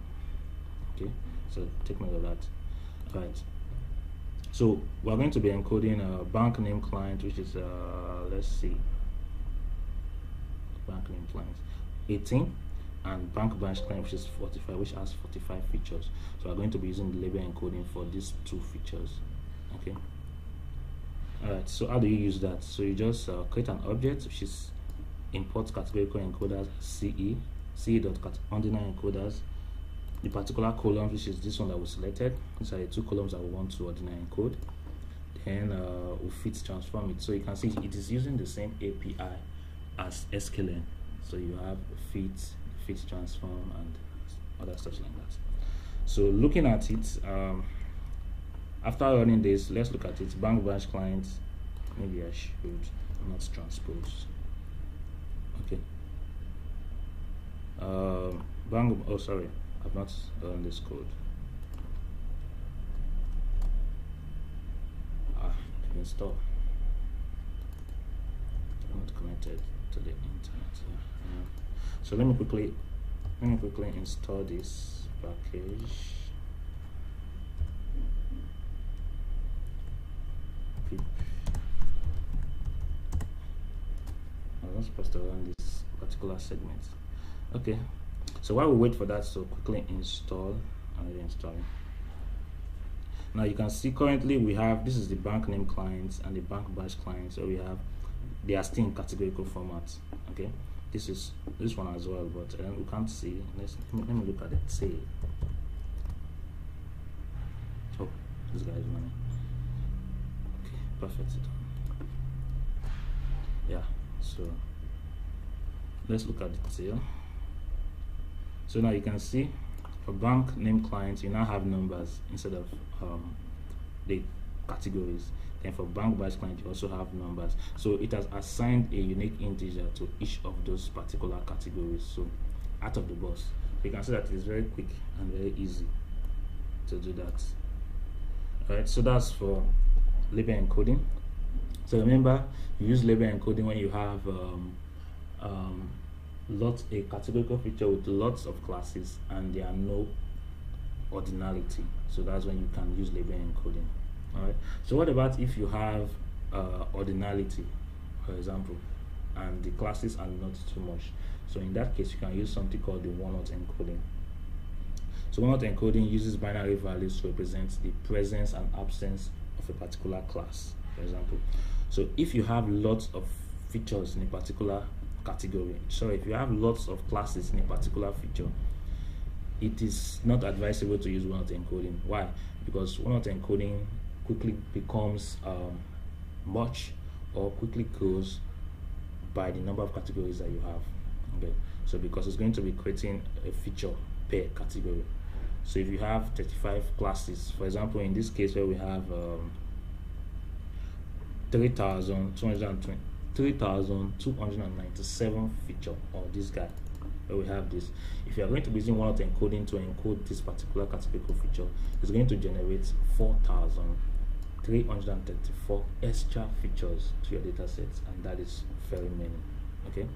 okay so take note of that right? So we're going to be encoding a bank name client which is uh let's see. Bank name client 18 and bank branch client which is 45 which has 45 features. So we're going to be using the label encoding for these two features okay? Alright, so how do you use that? So you just uh, create an object which is import categorical encoders CE, CE dot ordinal encoders, the particular column which is this one that we selected. These are the two columns that we want to ordinal encode. Then uh, we fit transform it. So you can see it is using the same API as sklearn. So you have fit, fit transform, and other stuff like that. So looking at it. Um, after running this let's look at it bank branch clients maybe I should not transpose okay um, bank oh sorry I've not run this code. Ah install not connected to the internet yeah. so let me quickly let me quickly install this package. I'm not supposed to run this particular segment. Okay so while we wait for that to quickly install and install. Now you can see currently we have this is the bank name clients and the bank branch clients. So we have they are still in categorical format okay? This is this one as well but uh, we can't see. Let's let me look at it see oh this guy is running. Okay, perfect. Yeah so let's look at the detail so now you can see for bank name clients you now have numbers instead of um, the categories. Then for bank branch client you also have numbers. So it has assigned a unique integer to each of those particular categories. So out of the box you can see that it is very quick and very easy to do that. All right so that's for label encoding. So remember, you use label encoding when you have um, um, lots a categorical feature with lots of classes and there are no ordinality. So that's when you can use label encoding. All right. So what about if you have uh, ordinality, for example, and the classes are not too much? So in that case, you can use something called the one-hot encoding. So one-hot encoding uses binary values to represent the presence and absence of a particular class, for example. So if you have lots of features in a particular category, so if you have lots of classes in a particular feature, it is not advisable to use one-hot encoding. Why? Because one-hot encoding quickly becomes um, much or quickly goes by the number of categories that you have. Okay, so because it's going to be creating a feature per category. So if you have 35 classes, for example, in this case where we have um, 3,297 feature or this guy, where we have this. If you are going to be using one of the encoding to encode this particular categorical feature, it's going to generate 4,334 extra features to your data set, and that is very many. Okay,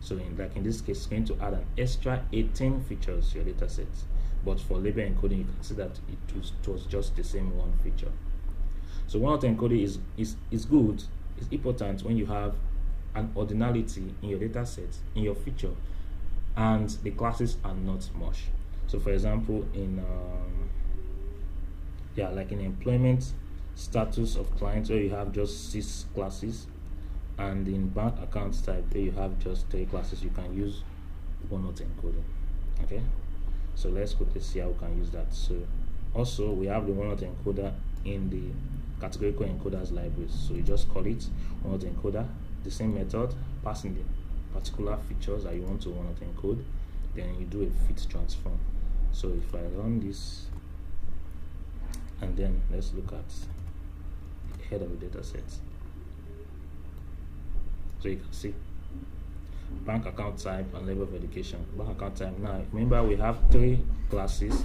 so in like in this case, it's going to add an extra 18 features to your data set. But for label encoding, you can see that it was, it was just the same one feature. So one encoding is, is, is good, it's important when you have an ordinality in your data set, in your feature, and the classes are not much. So for example, in um, yeah, like in employment status of clients where you have just six classes, and in bank account type where you have just three classes, you can use one-hot encoding. Okay, so let's quickly see how we can use that. So also we have the one-hot encoder in the categorical encoders libraries. So you just call it one-hot encoder, the same method, passing the particular features that you want to want to encode then you do a fit transform. So if I run this and then let's look at the head of the data set. So you can see bank account type and level of education. Bank account type now remember we have three classes.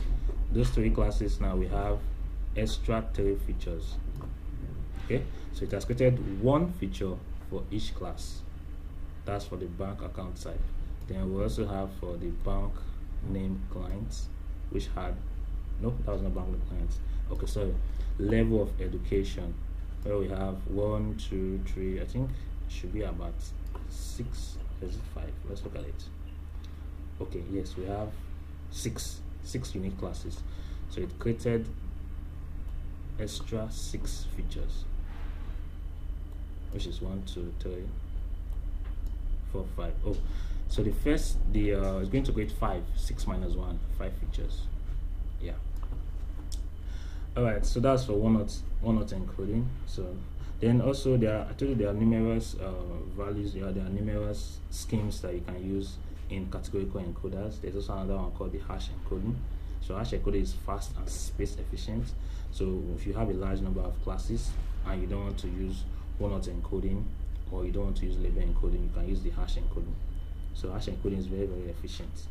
Those three classes now we have extra three features. Okay? So it has created one feature for each class. That's for the bank account type then we also have for the bank name clients which had no that was not bank name clients. Okay sorry. Level of education. Where we have one two three i think should be about six is it five? Let's look at it. Okay yes we have six six unique classes. So it created extra six features which is one two three four five. Oh so the first the uh is going to create five six minus one five features. Yeah. All right so that's for one-hot one not encoding. So then also there are, you there are numerous uh, values are, there are numerous schemes that you can use in categorical encoders. There's also another one called the hash encoding. So hash encoding is fast and space efficient so if you have a large number of classes and you don't want to use one-hot encoding or you don't want to use label encoding, you can use the hash encoding. So hash encoding is very, very efficient.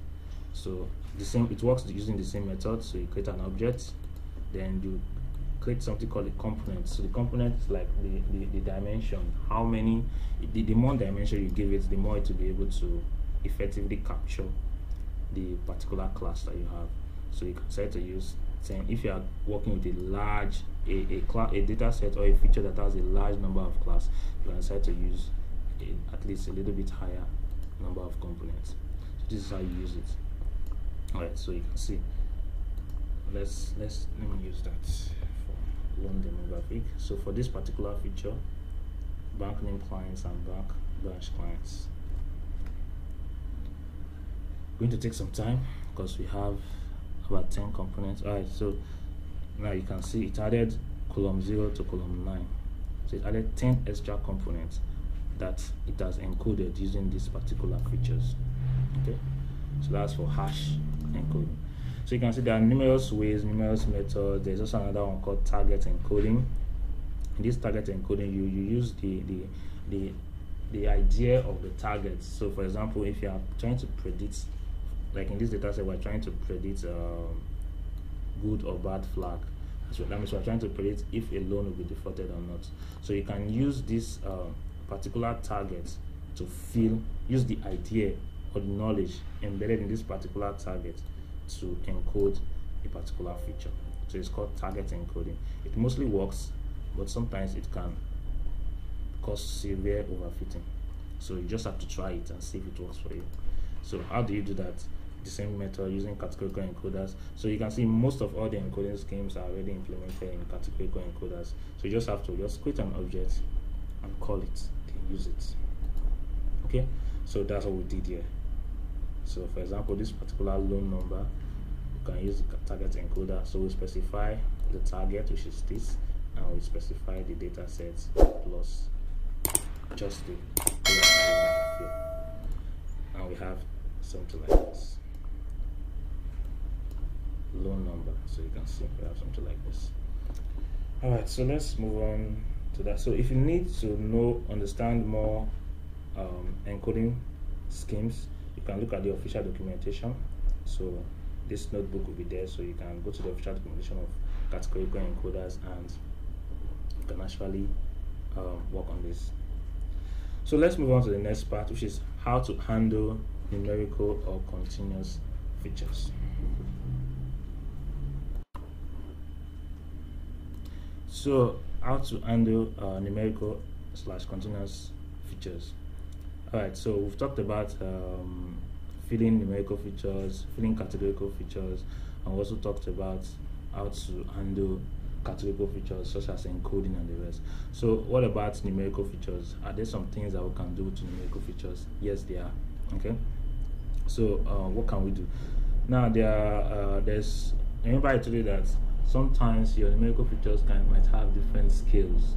So the same, it works using the same method. So you create an object, then you create something called a component. So the component is like the, the, the dimension, how many, the, the more dimension you give it, the more it will be able to effectively capture the particular class that you have. So you can set to use 10 if you are working with a large a, a, a data set or a feature that has a large number of class you can decide to use a, at least a little bit higher number of components. So this is how you use it. All right so you can see. Let's let's let me use that for one demographic. So for this particular feature bank name clients and bank branch clients. Going to take some time because we have about 10 components. All right so now you can see it added column 0 to column 9 so it added 10 extra components that it has encoded using these particular features. Okay? So that's for hash encoding. So you can see there are numerous ways numerous methods. There's also another one called target encoding. In this target encoding you you use the the the the idea of the target. So for example if you are trying to predict like in this data set we're trying to predict um, good or bad flag so that means we're trying to predict if a loan will be defaulted or not. So you can use this uh, particular target to fill use the idea or the knowledge embedded in this particular target to encode a particular feature. So it's called target encoding. It mostly works but sometimes it can cause severe overfitting. So you just have to try it and see if it works for you. So how do you do that the same method using categorical encoders. So you can see most of all the encoding schemes are already implemented in categorical encoders. So you just have to just create an object and call it, and use it. Okay, so that's what we did here. So for example, this particular loan number, you can use the target encoder. So we specify the target, which is this, and we specify the data set plus just the and we have something like this loan number so you can see we have something like this all right so let's move on to that so if you need to know understand more um, encoding schemes you can look at the official documentation. So this notebook will be there, so you can go to the official documentation of categorical encoders and you can actually um, work on this. So let's move on to the next part, which is how to handle numerical or continuous features. So how to handle uh, numerical slash continuous features. Alright, so we've talked about um, filling numerical features, filling categorical features, and we also talked about how to handle categorical features such as encoding and the rest. So what about numerical features? Are there some things that we can do to numerical features? Yes, there are. Okay. So uh, what can we do? Now there are, uh, there's remember I told you that sometimes your numerical features can might have different scales.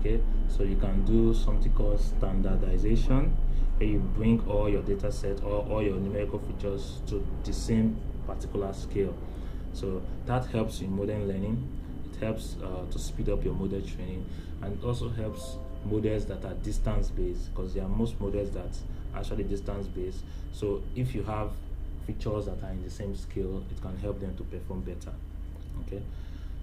Okay, so you can do something called standardization, where you bring all your data set or all your numerical features to the same particular scale. So that helps in modern learning. It helps uh, to speed up your model training, and also helps models that are distance based because there are most models that actually distance based. So if you have features that are in the same scale, it can help them to perform better. Okay.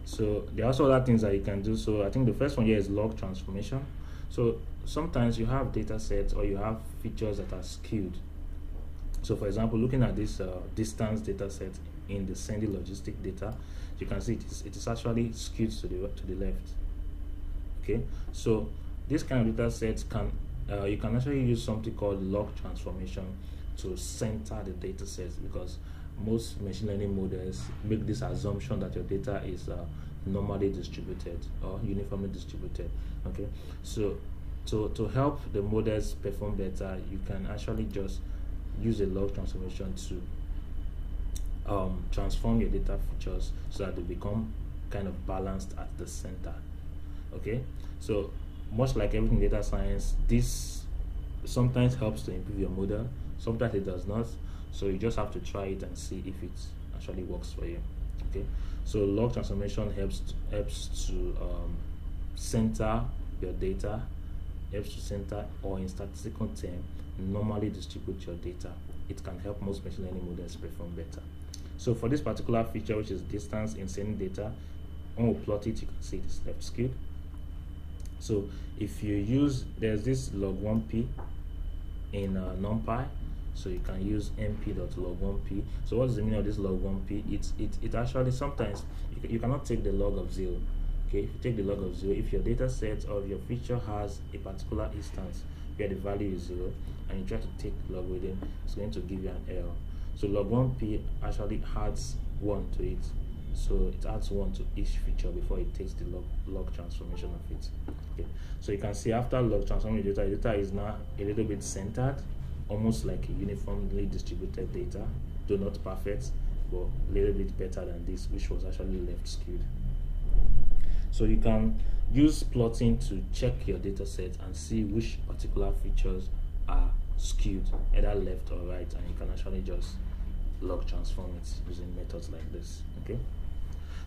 So there are also other things that you can do. So I think the first one here is log transformation. So sometimes you have data sets or you have features that are skewed. So for example, looking at this uh, distance data set in the Sendy logistic data, you can see it is, it is actually skewed to the to the left. Okay, so this kind of data set can uh, you can actually use something called log transformation to center the data sets because most machine learning models make this assumption that your data is uh, normally distributed or uniformly distributed okay? So to to help the models perform better you can actually just use a log transformation to um, transform your data features so that they become kind of balanced at the center okay? So much like everything data science this sometimes helps to improve your model sometimes it does not so you just have to try it and see if it actually works for you okay? So log transformation helps to, helps to um, center your data helps to center or in statistical term normally distribute your data. It can help most machine learning models perform better. So for this particular feature which is distance in Sendy data when we plot it you can see it is left skewed so if you use there's this log1p in uh, numpy so you can use np.log1p so what's the meaning of this log1p it's it, it actually sometimes you, you cannot take the log of zero okay? If you take the log of zero if your data set or your feature has a particular instance where the value is zero and you try to take log within it's going to give you an error. So log1p actually adds one to it. So it adds one to each feature before it takes the log, log transformation of it okay? So you can see after log transformation data data is now a little bit centered almost like uniformly distributed data, though not perfect, but a little bit better than this, which was actually left skewed. So you can use plotting to check your data set and see which particular features are skewed, either left or right, and you can actually just log transform it using methods like this. Okay.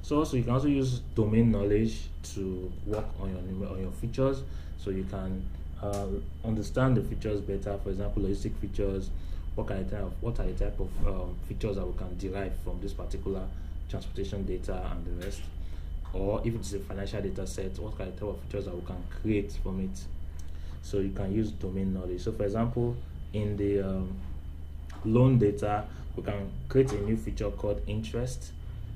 So also you can also use domain knowledge to work on your on your features. So you can uh, understand the features better. For example, logistic features. What kind of type what are the type of um, features that we can derive from this particular transportation data and the rest? Or if it's a financial data set, what kind of type of features that we can create from it? So you can use domain knowledge. So for example, in the um, loan data, we can create a new feature called interest.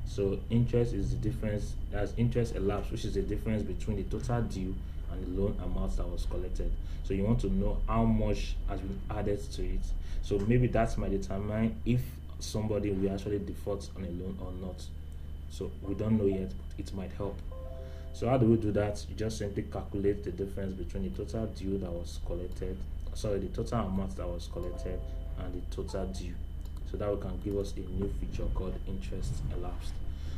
So interest is the difference as interest elapsed, which is the difference between the total due and the loan amount that was collected. So you want to know how much has been added to it. So maybe that might determine if somebody will actually default on a loan or not. So we don't know yet, but it might help. So how do we do that? You just simply calculate the difference between the total due that was collected, sorry, the total amount that was collected and the total due. So that we can give us a new feature called interest elapsed.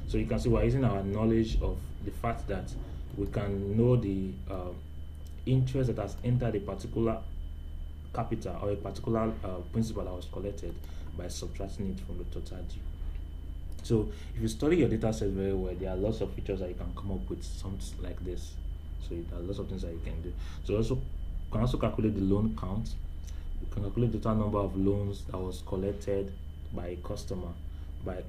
So you can see we're using our knowledge of the fact that we can know the uh, interest that has entered a particular capital or a particular uh, principal that was collected by subtracting it from the total due. So if you study your data set very well, there are lots of features that you can come up with something like this. So there are lots of things that you can do. So also can also calculate the loan count. you can calculate the total number of loans that was collected by a customer by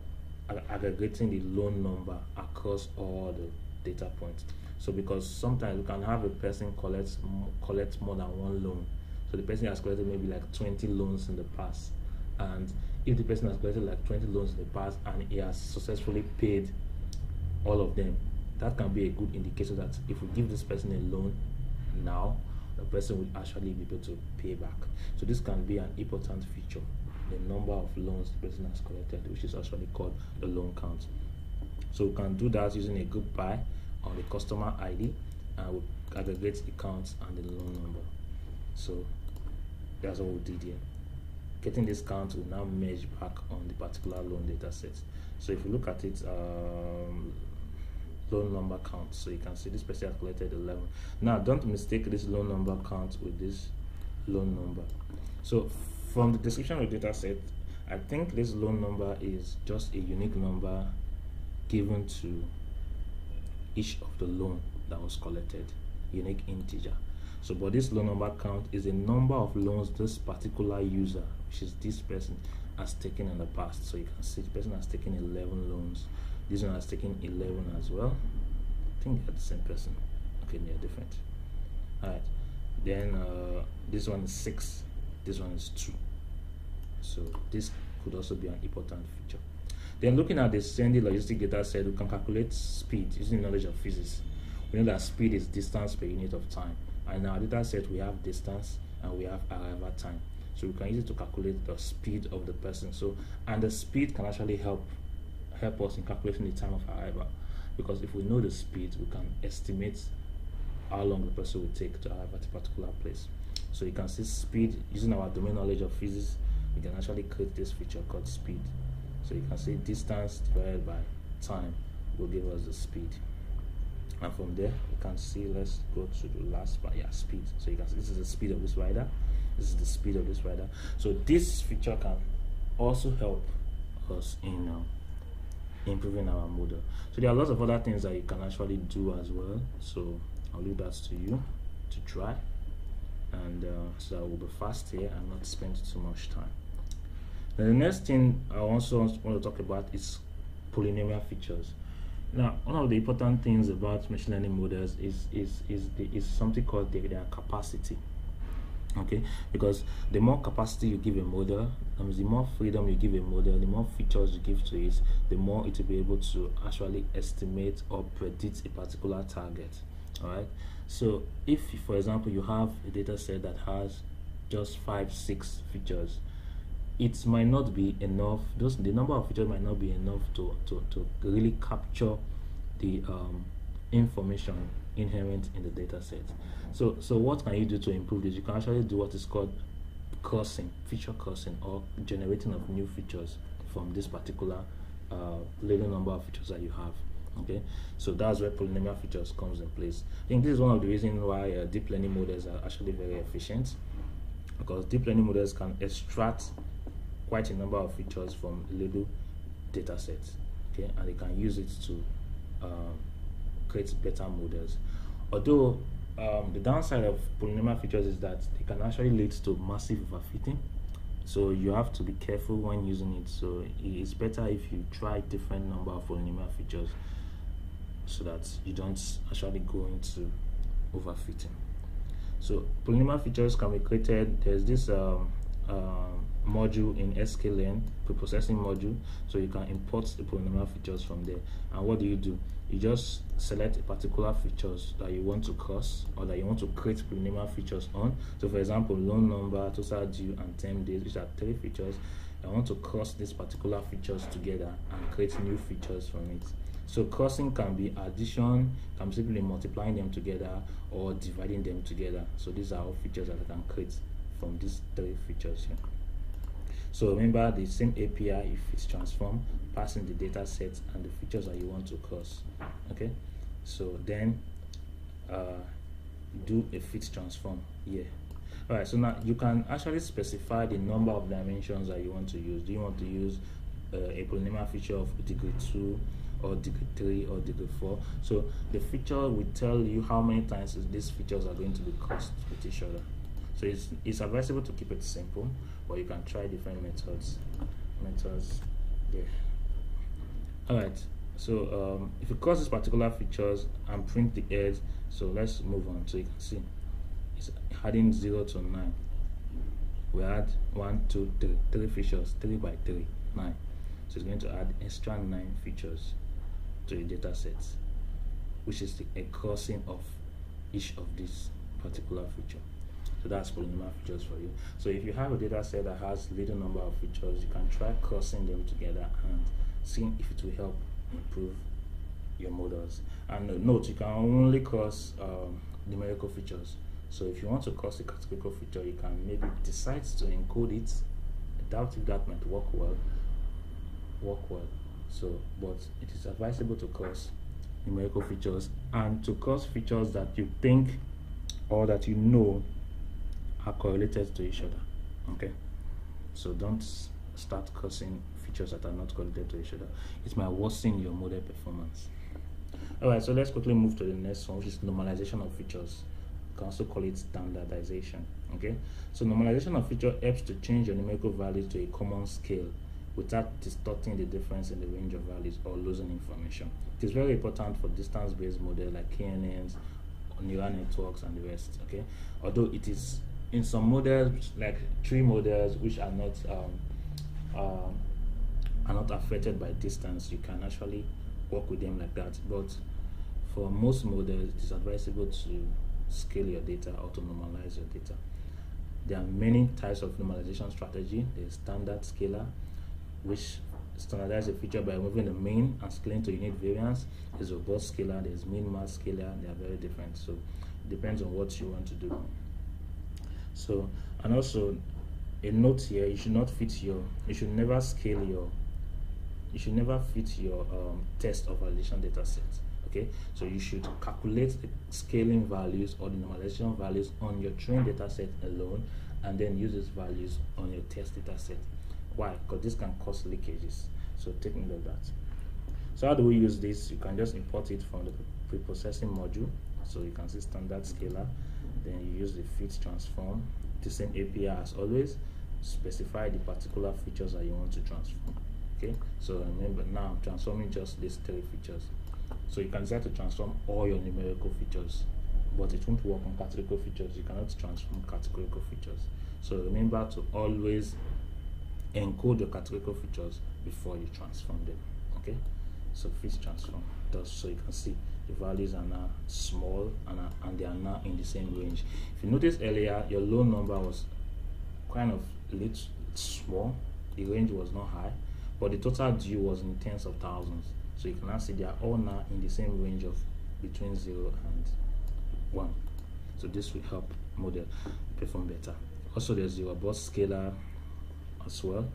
aggregating the loan number across all the data points. So because sometimes you can have a person collect collect more than one loan. So the person has collected maybe like 20 loans in the past. And if the person has collected like 20 loans in the past and he has successfully paid all of them, that can be a good indicator that if we give this person a loan now, the person will actually be able to pay back. So this can be an important feature, the number of loans the person has collected, which is actually called the loan count. So we can do that using a group by on the customer ID and we aggregate the count and the loan number. So that's what we did here. Getting this count will now merge back on the particular loan data set. So if you look at it, um, loan number count. So you can see this person has collected 11. Now don't mistake this loan number count with this loan number. So from the description of the data set, I think this loan number is just a unique number given to each of the loan that was collected, unique integer. So, but this loan number count is a number of loans this particular user, which is this person, has taken in the past. So you can see the person has taken 11 loans. This one has taken 11 as well. I think they're the same person. Okay, they're different. All right. Then uh, this one is six. This one is two. So this could also be an important feature. Then looking at the Sendy logistic data set, we can calculate speed using knowledge of physics. We know that speed is distance per unit of time. And in our data set, we have distance and we have arrival time. So we can use it to calculate the speed of the person. So and the speed can actually help help us in calculating the time of arrival. Because if we know the speed, we can estimate how long the person will take to arrive at a particular place. So you can see speed using our domain knowledge of physics, we can actually create this feature called speed. So you can see distance divided by time will give us the speed. And from there, you can see, let's go to the last part, yeah, speed. So you can see this is the speed of this rider. This is the speed of this rider. So this feature can also help us in uh, improving our model. So there are lots of other things that you can actually do as well. So I'll leave that to you to try. And uh, so I will be fast here and not spend too much time. The next thing I also want to talk about is polynomial features. Now, one of the important things about machine learning models is is is the, is something called their, capacity. Okay, because the more capacity you give a model, the more freedom you give a model, the more features you give to it, the more it will be able to actually estimate or predict a particular target. All right. So, if for example you have a data set that has just five, six features, it might not be enough those the number of features might not be enough to to, to really capture the um, information inherent in the data set. So so what can you do to improve this? You can actually do what is called crossing feature crossing or generating of new features from this particular uh, little number of features that you have okay? So that's where polynomial features comes in place. I think this is one of the reasons why uh, deep learning models are actually very efficient because deep learning models can extract quite a number of features from little data sets okay and they can use it to um, create better models. Although um, the downside of polynomial features is that they can actually lead to massive overfitting. So you have to be careful when using it. So it's better if you try different number of polynomial features so that you don't actually go into overfitting. So polynomial features can be created. There's this um, um, module in sklearn preprocessing module so you can import the polynomial features from there. And what do you do? You just select a particular features that you want to cross or that you want to create polynomial features on. So for example loan number total due and term days which are three features. I want to cross these particular features together and create new features from it. So crossing can be addition can be simply multiplying them together or dividing them together. So these are all features that i can create from these three features here so remember the same API if it's transformed, passing the data set and the features that you want to cross. Okay, so then uh, do a fit transform here. All right, so now you can actually specify the number of dimensions that you want to use. Do you want to use uh, a polynomial feature of degree 2 or degree 3 or degree 4? So the feature will tell you how many times these features are going to be crossed with each other. So it's, it's advisable to keep it simple, but you can try different methods. Methods there. All right. So um, if you cross these particular features and print the edge, so let's move on. So you can see it's adding zero to nine. We add one, two, three, three features, three by three, nine. So it's going to add extra nine features to the data set, which is the, crossing of each of these particular feature. So that's polynomial features for you. So if you have a data set that has a little number of features, you can try crossing them together and seeing if it will help improve your models. And note, you can only cross um, numerical features. So if you want to cross a categorical feature, you can maybe decide to encode it. I doubt if that might work well. Work well. So, but it is advisable to cross numerical features and to cross features that you think or that you know are correlated to each other okay? So don't start crossing features that are not correlated to each other. It might worsen your model performance. All right so let's quickly move to the next one which is normalization of features. You can also call it standardization okay? So normalization of feature helps to change your numerical values to a common scale without distorting the difference in the range of values or losing information. It is very important for distance-based models like KNNs neural networks and the rest okay? Although it is in some models like tree models which are not um, uh, are not affected by distance. You can actually work with them like that. But for most models it is advisable to scale your data or to normalize your data. There are many types of normalization strategy. There's standard scaler which standardize a feature by moving the mean and scaling to unit variance. There's robust scaler there's min max scaler they are very different. So it depends on what you want to do so and also a note here you should not fit your you should never scale your you should never fit your um, test of validation data set okay? So you should calculate the scaling values or the normalization values on your train data set alone and then use these values on your test data set. Why? Because this can cause leakages. So take note of that. So how do we use this? You can just import it from the pre-processing module. So you can see standard scaler then you use the fit transform the same API as always. Specify the particular features that you want to transform okay? So remember now I'm transforming just these three features. So you can decide to transform all your numerical features but it won't work on categorical features. You cannot transform categorical features. So remember to always encode your categorical features before you transform them okay? So fit transform does so you can see the values are now small and, are, and they are now in the same range. If you notice earlier your low number was kind of a little small. The range was not high but the total due was in tens of thousands. So you can now see they are all now in the same range of between 0 and 1 so this will help model perform better. Also there's the robust scaler as well.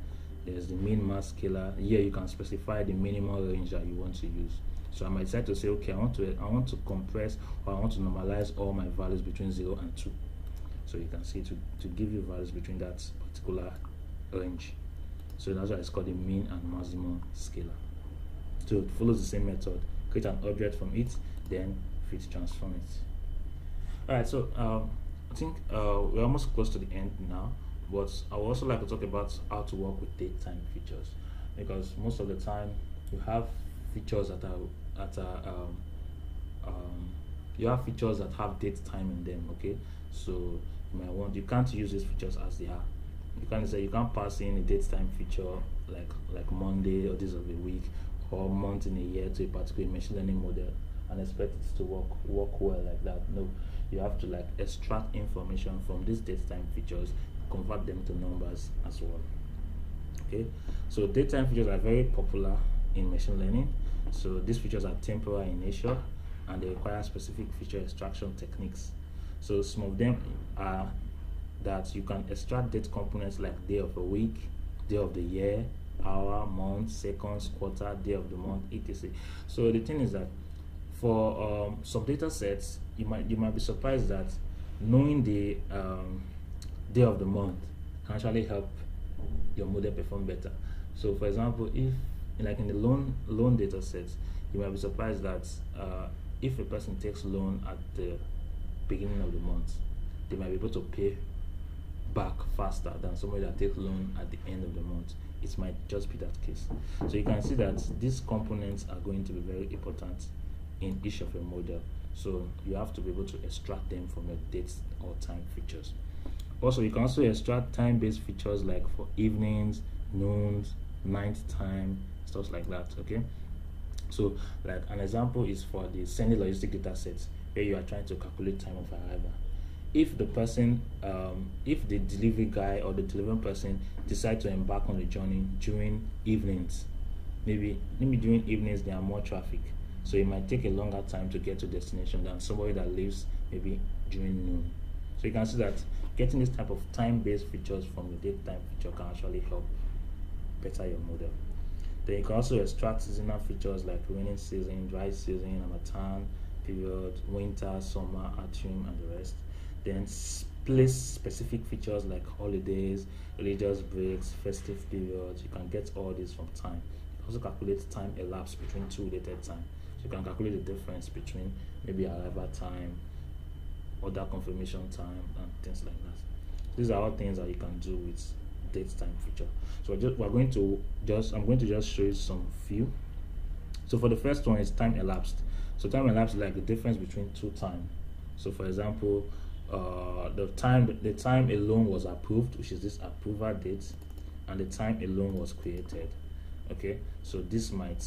There's the min max scaler here you can specify the minimal range that you want to use so I might decide to say, okay, I want to I want to compress or I want to normalize all my values between zero and two. So you can see to, to give you values between that particular range. So that's why it's called the mean and maximum scaler. So it follows the same method. Create an object from it, then fit transform it. Alright, so um, I think uh, we're almost close to the end now, but I would also like to talk about how to work with date time features because most of the time you have features that are that are um, um, you have features that have date time in them okay? So you might want you can't use these features as they are. You can't say you can't pass in a date time feature like like monday or days of the week or month in a year to a particular machine learning model and expect it to work work well like that. No you have to like extract information from these date time features convert them to numbers as well okay? So date time features are very popular in machine learning. So these features are temporal in nature and they require specific feature extraction techniques. So some of them are that you can extract date components like day of a week, day of the year, hour, month, seconds, quarter, day of the month, etc. So the thing is that for um, some data sets, you might you might be surprised that knowing the um, day of the month can actually help your model perform better. So for example, if like in the loan loan data sets, you might be surprised that uh, if a person takes loan at the beginning of the month, they might be able to pay back faster than somebody that takes loan at the end of the month. It might just be that case. So you can see that these components are going to be very important in each of your model. So you have to be able to extract them from your dates or time features. Also, you can also extract time-based features like for evenings, noons, night time, stuff like that. Okay. So, like an example is for the Sendy logistic data sets where you are trying to calculate time of arrival. If the person, um, if the delivery guy or the delivery person decide to embark on the journey during evenings, maybe maybe during evenings there are more traffic, so it might take a longer time to get to destination than somebody that lives maybe during noon. So you can see that getting this type of time-based features from the date time feature can actually help better your model. Then you can also extract seasonal features like rainy season, dry season, harmattan, period, winter, summer, autumn, and the rest. Then place specific features like holidays, religious breaks, festive periods. You can get all this from time. Also calculate time elapsed between two related time. So you can calculate the difference between maybe arrival time, order confirmation time, and things like that. These are all things that you can do with date time feature. So just, we're going to just I'm going to just show you some few. So for the first one is time elapsed. So time elapsed is like the difference between two time. So for example, uh, the time the time alone was approved, which is this approval date, and the time alone was created. Okay, so this might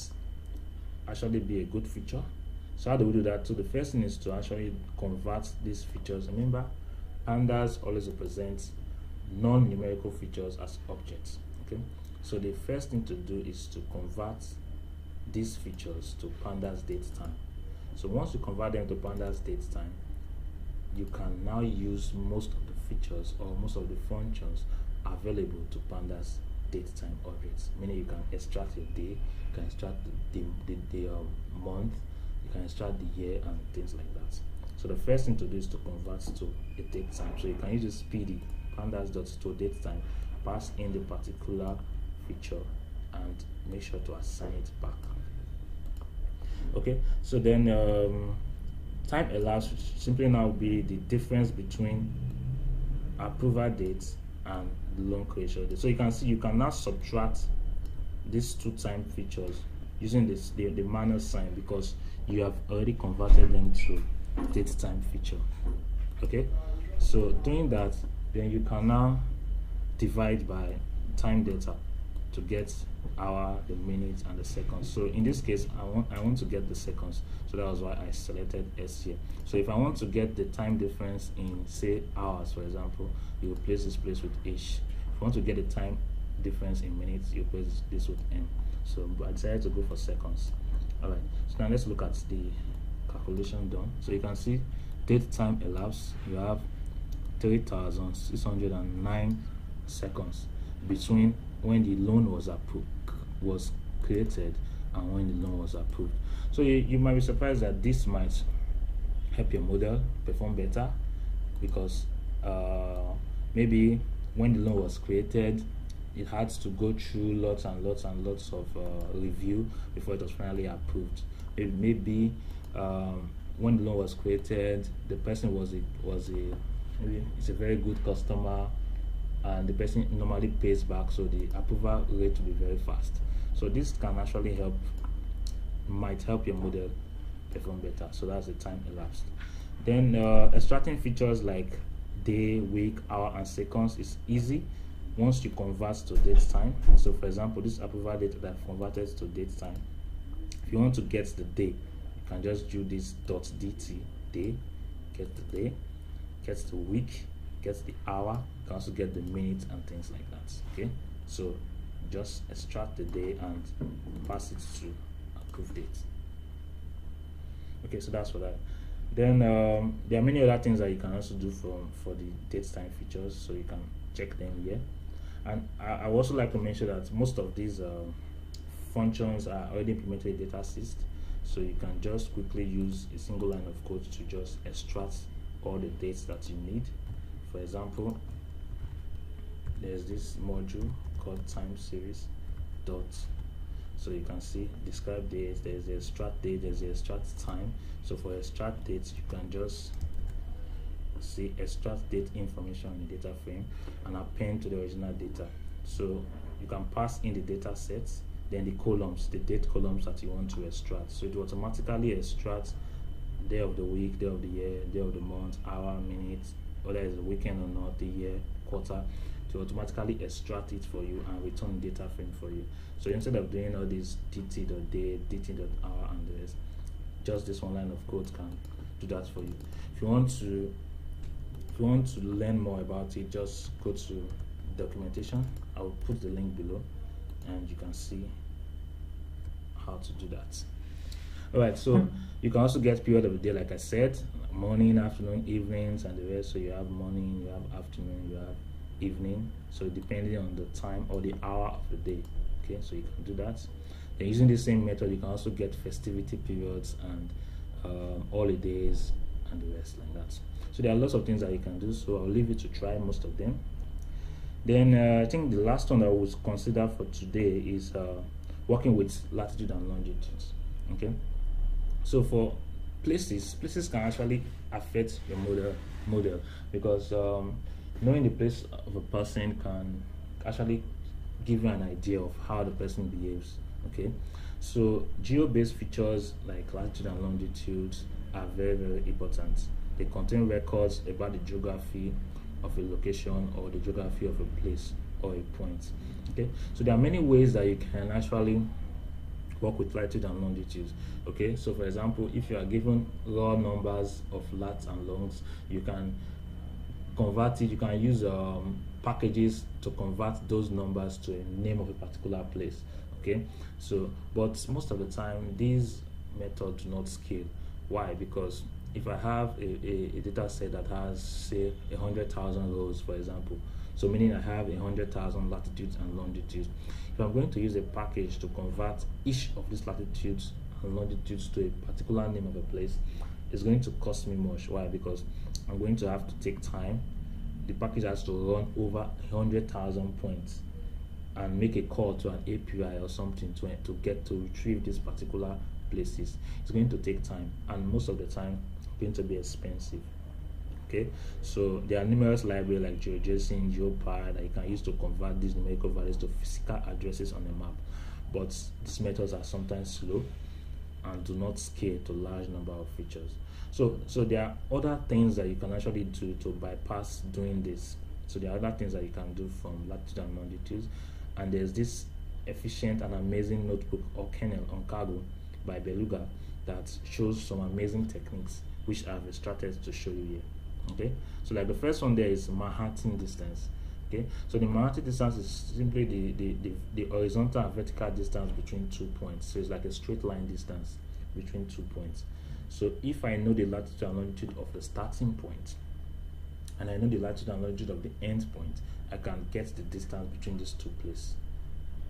actually be a good feature. So how do we do that? So the first thing is to actually convert these features. Remember, pandas always represent non-numerical features as objects okay? So the first thing to do is to convert these features to pandas date time. So once you convert them to pandas date time you can now use most of the features or most of the functions available to pandas date time objects meaning you can extract your day you can extract the, the, the, the um, month you can extract the year and things like that. So the first thing to do is to convert to a date time. So you can use this PD pandas.store date time pass in the particular feature and make sure to assign it back. Okay so then um, time elapsed simply now be the difference between approval date and loan creation date. So you can see you can now subtract these two time features using this the, the minus sign because you have already converted them to date time feature. Okay so doing that then you can now divide by timedelta to get hour the minutes and the seconds. So in this case i want i want to get the seconds. So that was why i selected s here. So if i want to get the time difference in say hours for example you will place this place with h. If you want to get the time difference in minutes you place this with m. So i decided to go for seconds. All right so now let's look at the calculation done. So you can see date time elapsed. You have 3609 seconds between when the loan was approved was created and when the loan was approved. So you, you might be surprised that this might help your model perform better because uh, maybe when the loan was created it had to go through lots and lots and lots of uh, review before it was finally approved. It may be um, when the loan was created the person was a was a it's a very good customer and the person normally pays back so the approval rate will be very fast. So this can actually help might help your model perform better. So that's the time elapsed. Then uh, extracting features like day week hour and seconds is easy once you convert to date time. So for example this approval date that converted to date time if you want to get the day you can just do this dot dt day get the day gets the week, gets the hour, you can also get the minutes and things like that. Okay, so just extract the day and pass it to approved date. Okay, so that's for that. Then um, there are many other things that you can also do from for the date time features, so you can check them here. And I, I also like to mention that most of these uh, functions are already implemented in datasist so you can just quickly use a single line of code to just extract all the dates that you need for example there's this module called time series dot so you can see describe dates there's the extract date there's the extract time so for extract dates you can just see extract date information in the data frame and append to the original data. So you can pass in the data sets, then the columns, the date columns that you want to extract. So it automatically extract day of the week, day of the year, day of the month, hour, minute, whether it's a weekend or not, the year, quarter, to automatically extract it for you and return data frame for you. So instead of doing all these dt.day, dt.hour, and the rest, just this one line of code can do that for you. If you want to, if you want to learn more about it, just go to documentation. I will put the link below, and you can see how to do that. All right, so hmm. you can also get period of the day, like I said, morning, afternoon, evenings, and the rest. So you have morning, you have afternoon, you have evening. So depending on the time or the hour of the day. Okay, so you can do that. Then using the same method, you can also get festivity periods and um, holidays and the rest like that. So there are lots of things that you can do. So I'll leave you to try most of them. Then uh, I think the last one that I would consider for today is uh, working with latitude and longitude. Okay, so for places, places can actually affect your model model because um, knowing the place of a person can actually give you an idea of how the person behaves. Okay, so geo-based features like latitude and longitude are very very important. They contain records about the geography of a location or the geography of a place or a point. Okay, so there are many ways that you can actually work with latitude and longitude. Okay, so for example, if you are given raw numbers of lats and longs, you can convert it. You can use um, packages to convert those numbers to a name of a particular place. Okay, so but most of the time these methods do not scale. Why? Because if I have a, a, a data set that has say a hundred thousand rows, for example, so meaning I have a hundred thousand latitudes and longitudes. If I'm going to use a package to convert each of these latitudes and longitudes to a particular name of a place, it's going to cost me much. Why? Because I'm going to have to take time. The package has to run over hundred thousand points and make a call to an API or something to, to get to retrieve these particular places. It's going to take time, and most of the time, going to be expensive. Okay, so there are numerous libraries like GeoJSON, GeoPy that you can use to convert these numerical values to physical addresses on a map. But these methods are sometimes slow and do not scale to large number of features. So, so there are other things that you can actually do to bypass doing this. So there are other things that you can do from latitude and longitude, and there's this efficient and amazing notebook or kernel on Kaggle by Beluga that shows some amazing techniques which I've extracted to show you here. Okay, so like the first one there is Manhattan distance. Okay, so the Manhattan distance is simply the, the, the, the horizontal and vertical distance between two points. So it's like a straight line distance between two points. So if I know the latitude and longitude of the starting point, and I know the latitude and longitude of the end point, I can get the distance between these two places.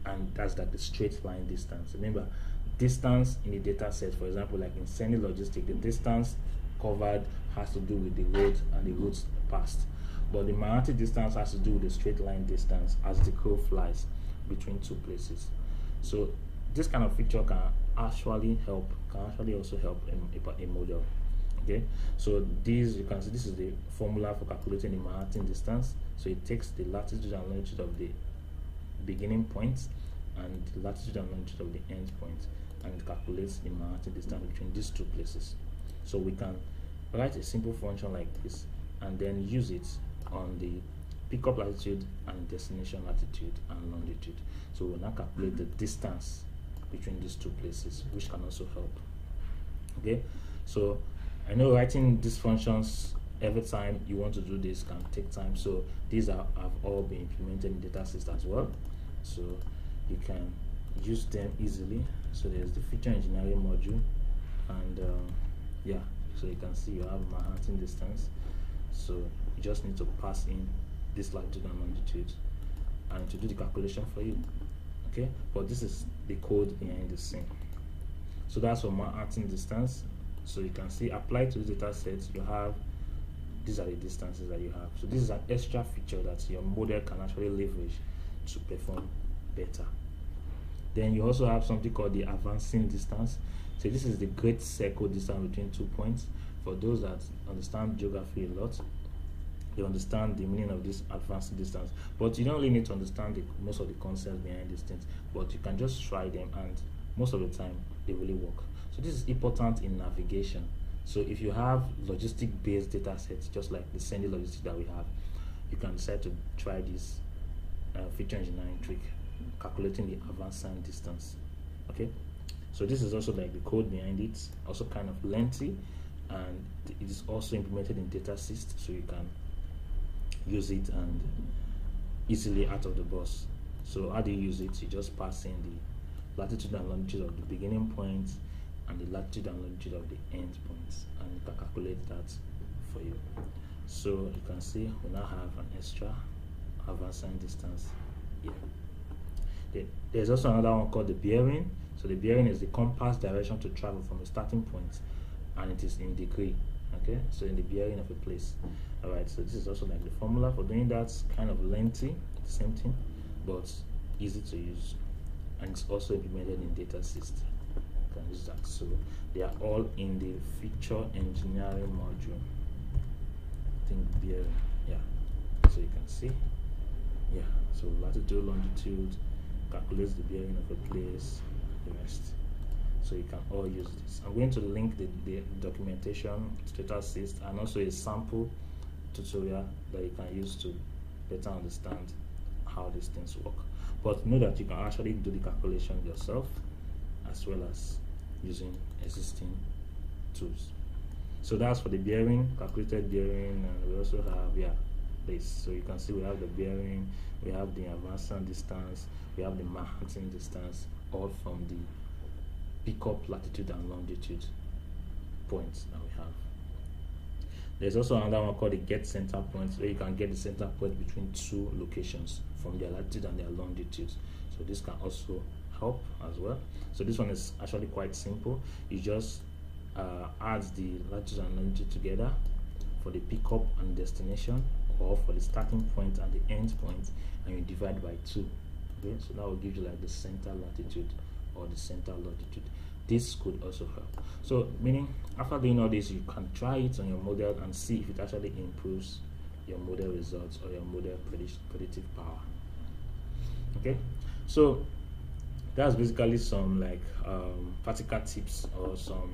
And that's like the straight line distance. Remember, distance in the data set, for example, like in Sendy logistic, the distance covered has to do with the road and the routes passed. But the Manhattan distance has to do with the straight line distance as the crow flies between two places. So this kind of feature can actually help, can actually also help a, a model. Okay, so this you can see this is the formula for calculating the Manhattan distance. So it takes the latitude and longitude of the beginning points point and the latitude and longitude of the end points point and it calculates the Manhattan distance between these two places. So we can write a simple function like this and then use it on the pickup latitude and destination latitude and longitude. So we'll now calculate the distance between these two places, which can also help. Okay, so I know writing these functions every time you want to do this can take time. So these are have all been implemented in Datasist as well. So you can use them easily. So there's the feature engineering module, and um, yeah, so you can see you have Manhattan distance. So you just need to pass in this latitude and longitude, and to do the calculation for you. Okay, but this is the code behind the scene. So that's for Manhattan distance. So you can see apply to the data set, you have these are the distances that you have. So this is an extra feature that your model can actually leverage to perform better. Then you also have something called the haversine distance. So this is the great circle distance between two points. For those that understand geography a lot, they understand the meaning of this haversine distance. But you don't really need to understand the, most of the concepts behind these things. But you can just try them, and most of the time they really work. So this is important in navigation. So if you have logistic-based data sets, just like the Sendy logistic that we have, you can decide to try this uh, feature engineering trick, calculating the haversine distance. Okay, so this is also like the code behind it, also kind of lengthy, and it is also implemented in Datasist, so you can use it and easily out of the box. So how do you use it? You just pass in the latitude and longitude of the beginning point and the latitude and longitude of the end points and you can calculate that for you. So you can see we now have an extra haversine distance here. There's also another one called the bearing. So the bearing is the compass direction to travel from a starting point and it is in degree okay? So in the bearing of a place. All right so this is also like the formula for doing that kind of lengthy same thing but easy to use. And it's also implemented in Datasist you can use that. So they are all in the feature engineering module. I think bearing yeah. So you can see yeah. So latitude longitude calculates the bearing of a place so you can all use this. I'm going to link the, the documentation, Datasist, and also a sample tutorial that you can use to better understand how these things work. But know that you can actually do the calculation yourself as well as using existing tools. So that's for the bearing, calculated bearing, and we also have, yeah, this. So you can see we have the bearing, we have the haversine distance, we have the Manhattan distance, all from the pickup latitude and longitude points that we have. There's also another one called the get center point where you can get the center point between two locations from their latitude and their longitude. So this can also help as well. So this one is actually quite simple. You just uh, add the latitude and longitude together for the pickup and destination or for the starting point and the end point and you divide by two. Okay, so that will give you like the center latitude or the center longitude. This could also help. So meaning after doing all this you can try it on your model and see if it actually improves your model results or your model predict predictive power. Okay? So that's basically some like um, practical tips or some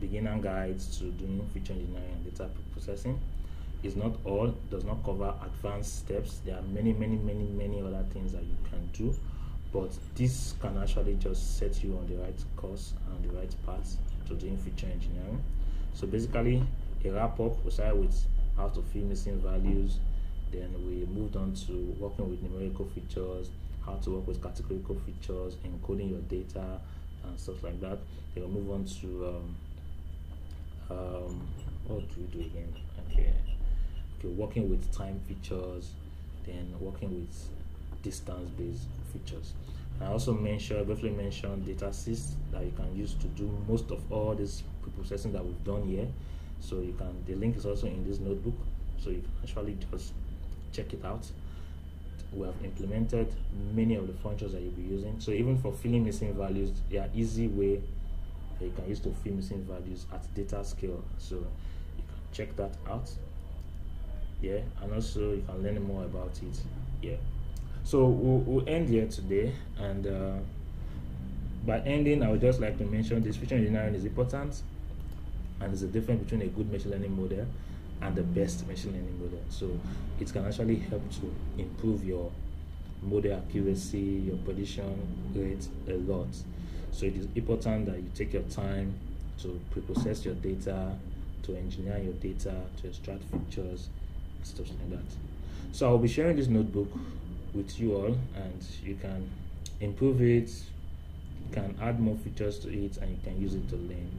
beginner guides to doing feature engineering and data processing is not all does not cover advanced steps. There are many many many many other things that you can do but this can actually just set you on the right course and the right path to doing feature engineering. So basically a wrap up we started with how to fill missing values then we moved on to working with numerical features how to work with categorical features encoding your data and stuff like that. Then we move on to um, um, what do we do again? Okay okay working with time features then working with distance based features. I also mentioned, briefly mentioned Datasist that you can use to do most of all this pre-processing that we've done here. So you can, the link is also in this notebook. So you can actually just check it out. We have implemented many of the functions that you'll be using. So even for filling missing values, there are easy way that you can use to fill missing values at data scale. So you can check that out. Yeah, and also you can learn more about it. Yeah. So we'll, we'll end here today, and uh, by ending, I would just like to mention this feature engineering is important, and there's a difference between a good machine learning model and the best machine learning model. So it can actually help to improve your model accuracy, your prediction rate a lot. So it is important that you take your time to pre-process your data, to engineer your data, to extract features, stuff like that. So I'll be sharing this notebook with you all and you can improve it you can add more features to it and you can use it to learn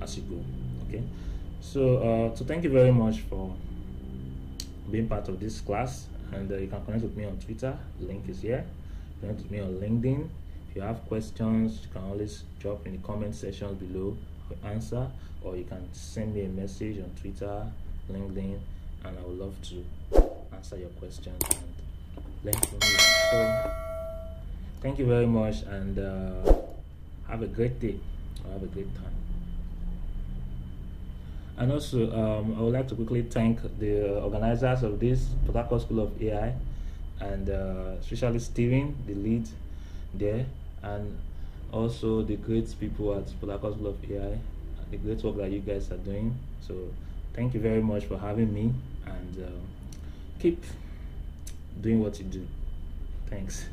as you go okay? So uh, so thank you very much for being part of this class and uh, you can connect with me on twitter the link is here. Connect with me on linkedin. If you have questions you can always drop in the comment section below for answer or you can send me a message on twitter linkedin and i would love to answer your questions and from you. So, thank you very much and uh, have a great day or have a great time. And also, um, I would like to quickly thank the organizers of this Harcourt School of AI, and uh, especially Steven, the lead there, and also the great people at Harcourt School of AI, the great work that you guys are doing. So, thank you very much for having me, and uh, keep doing what you do. Thanks.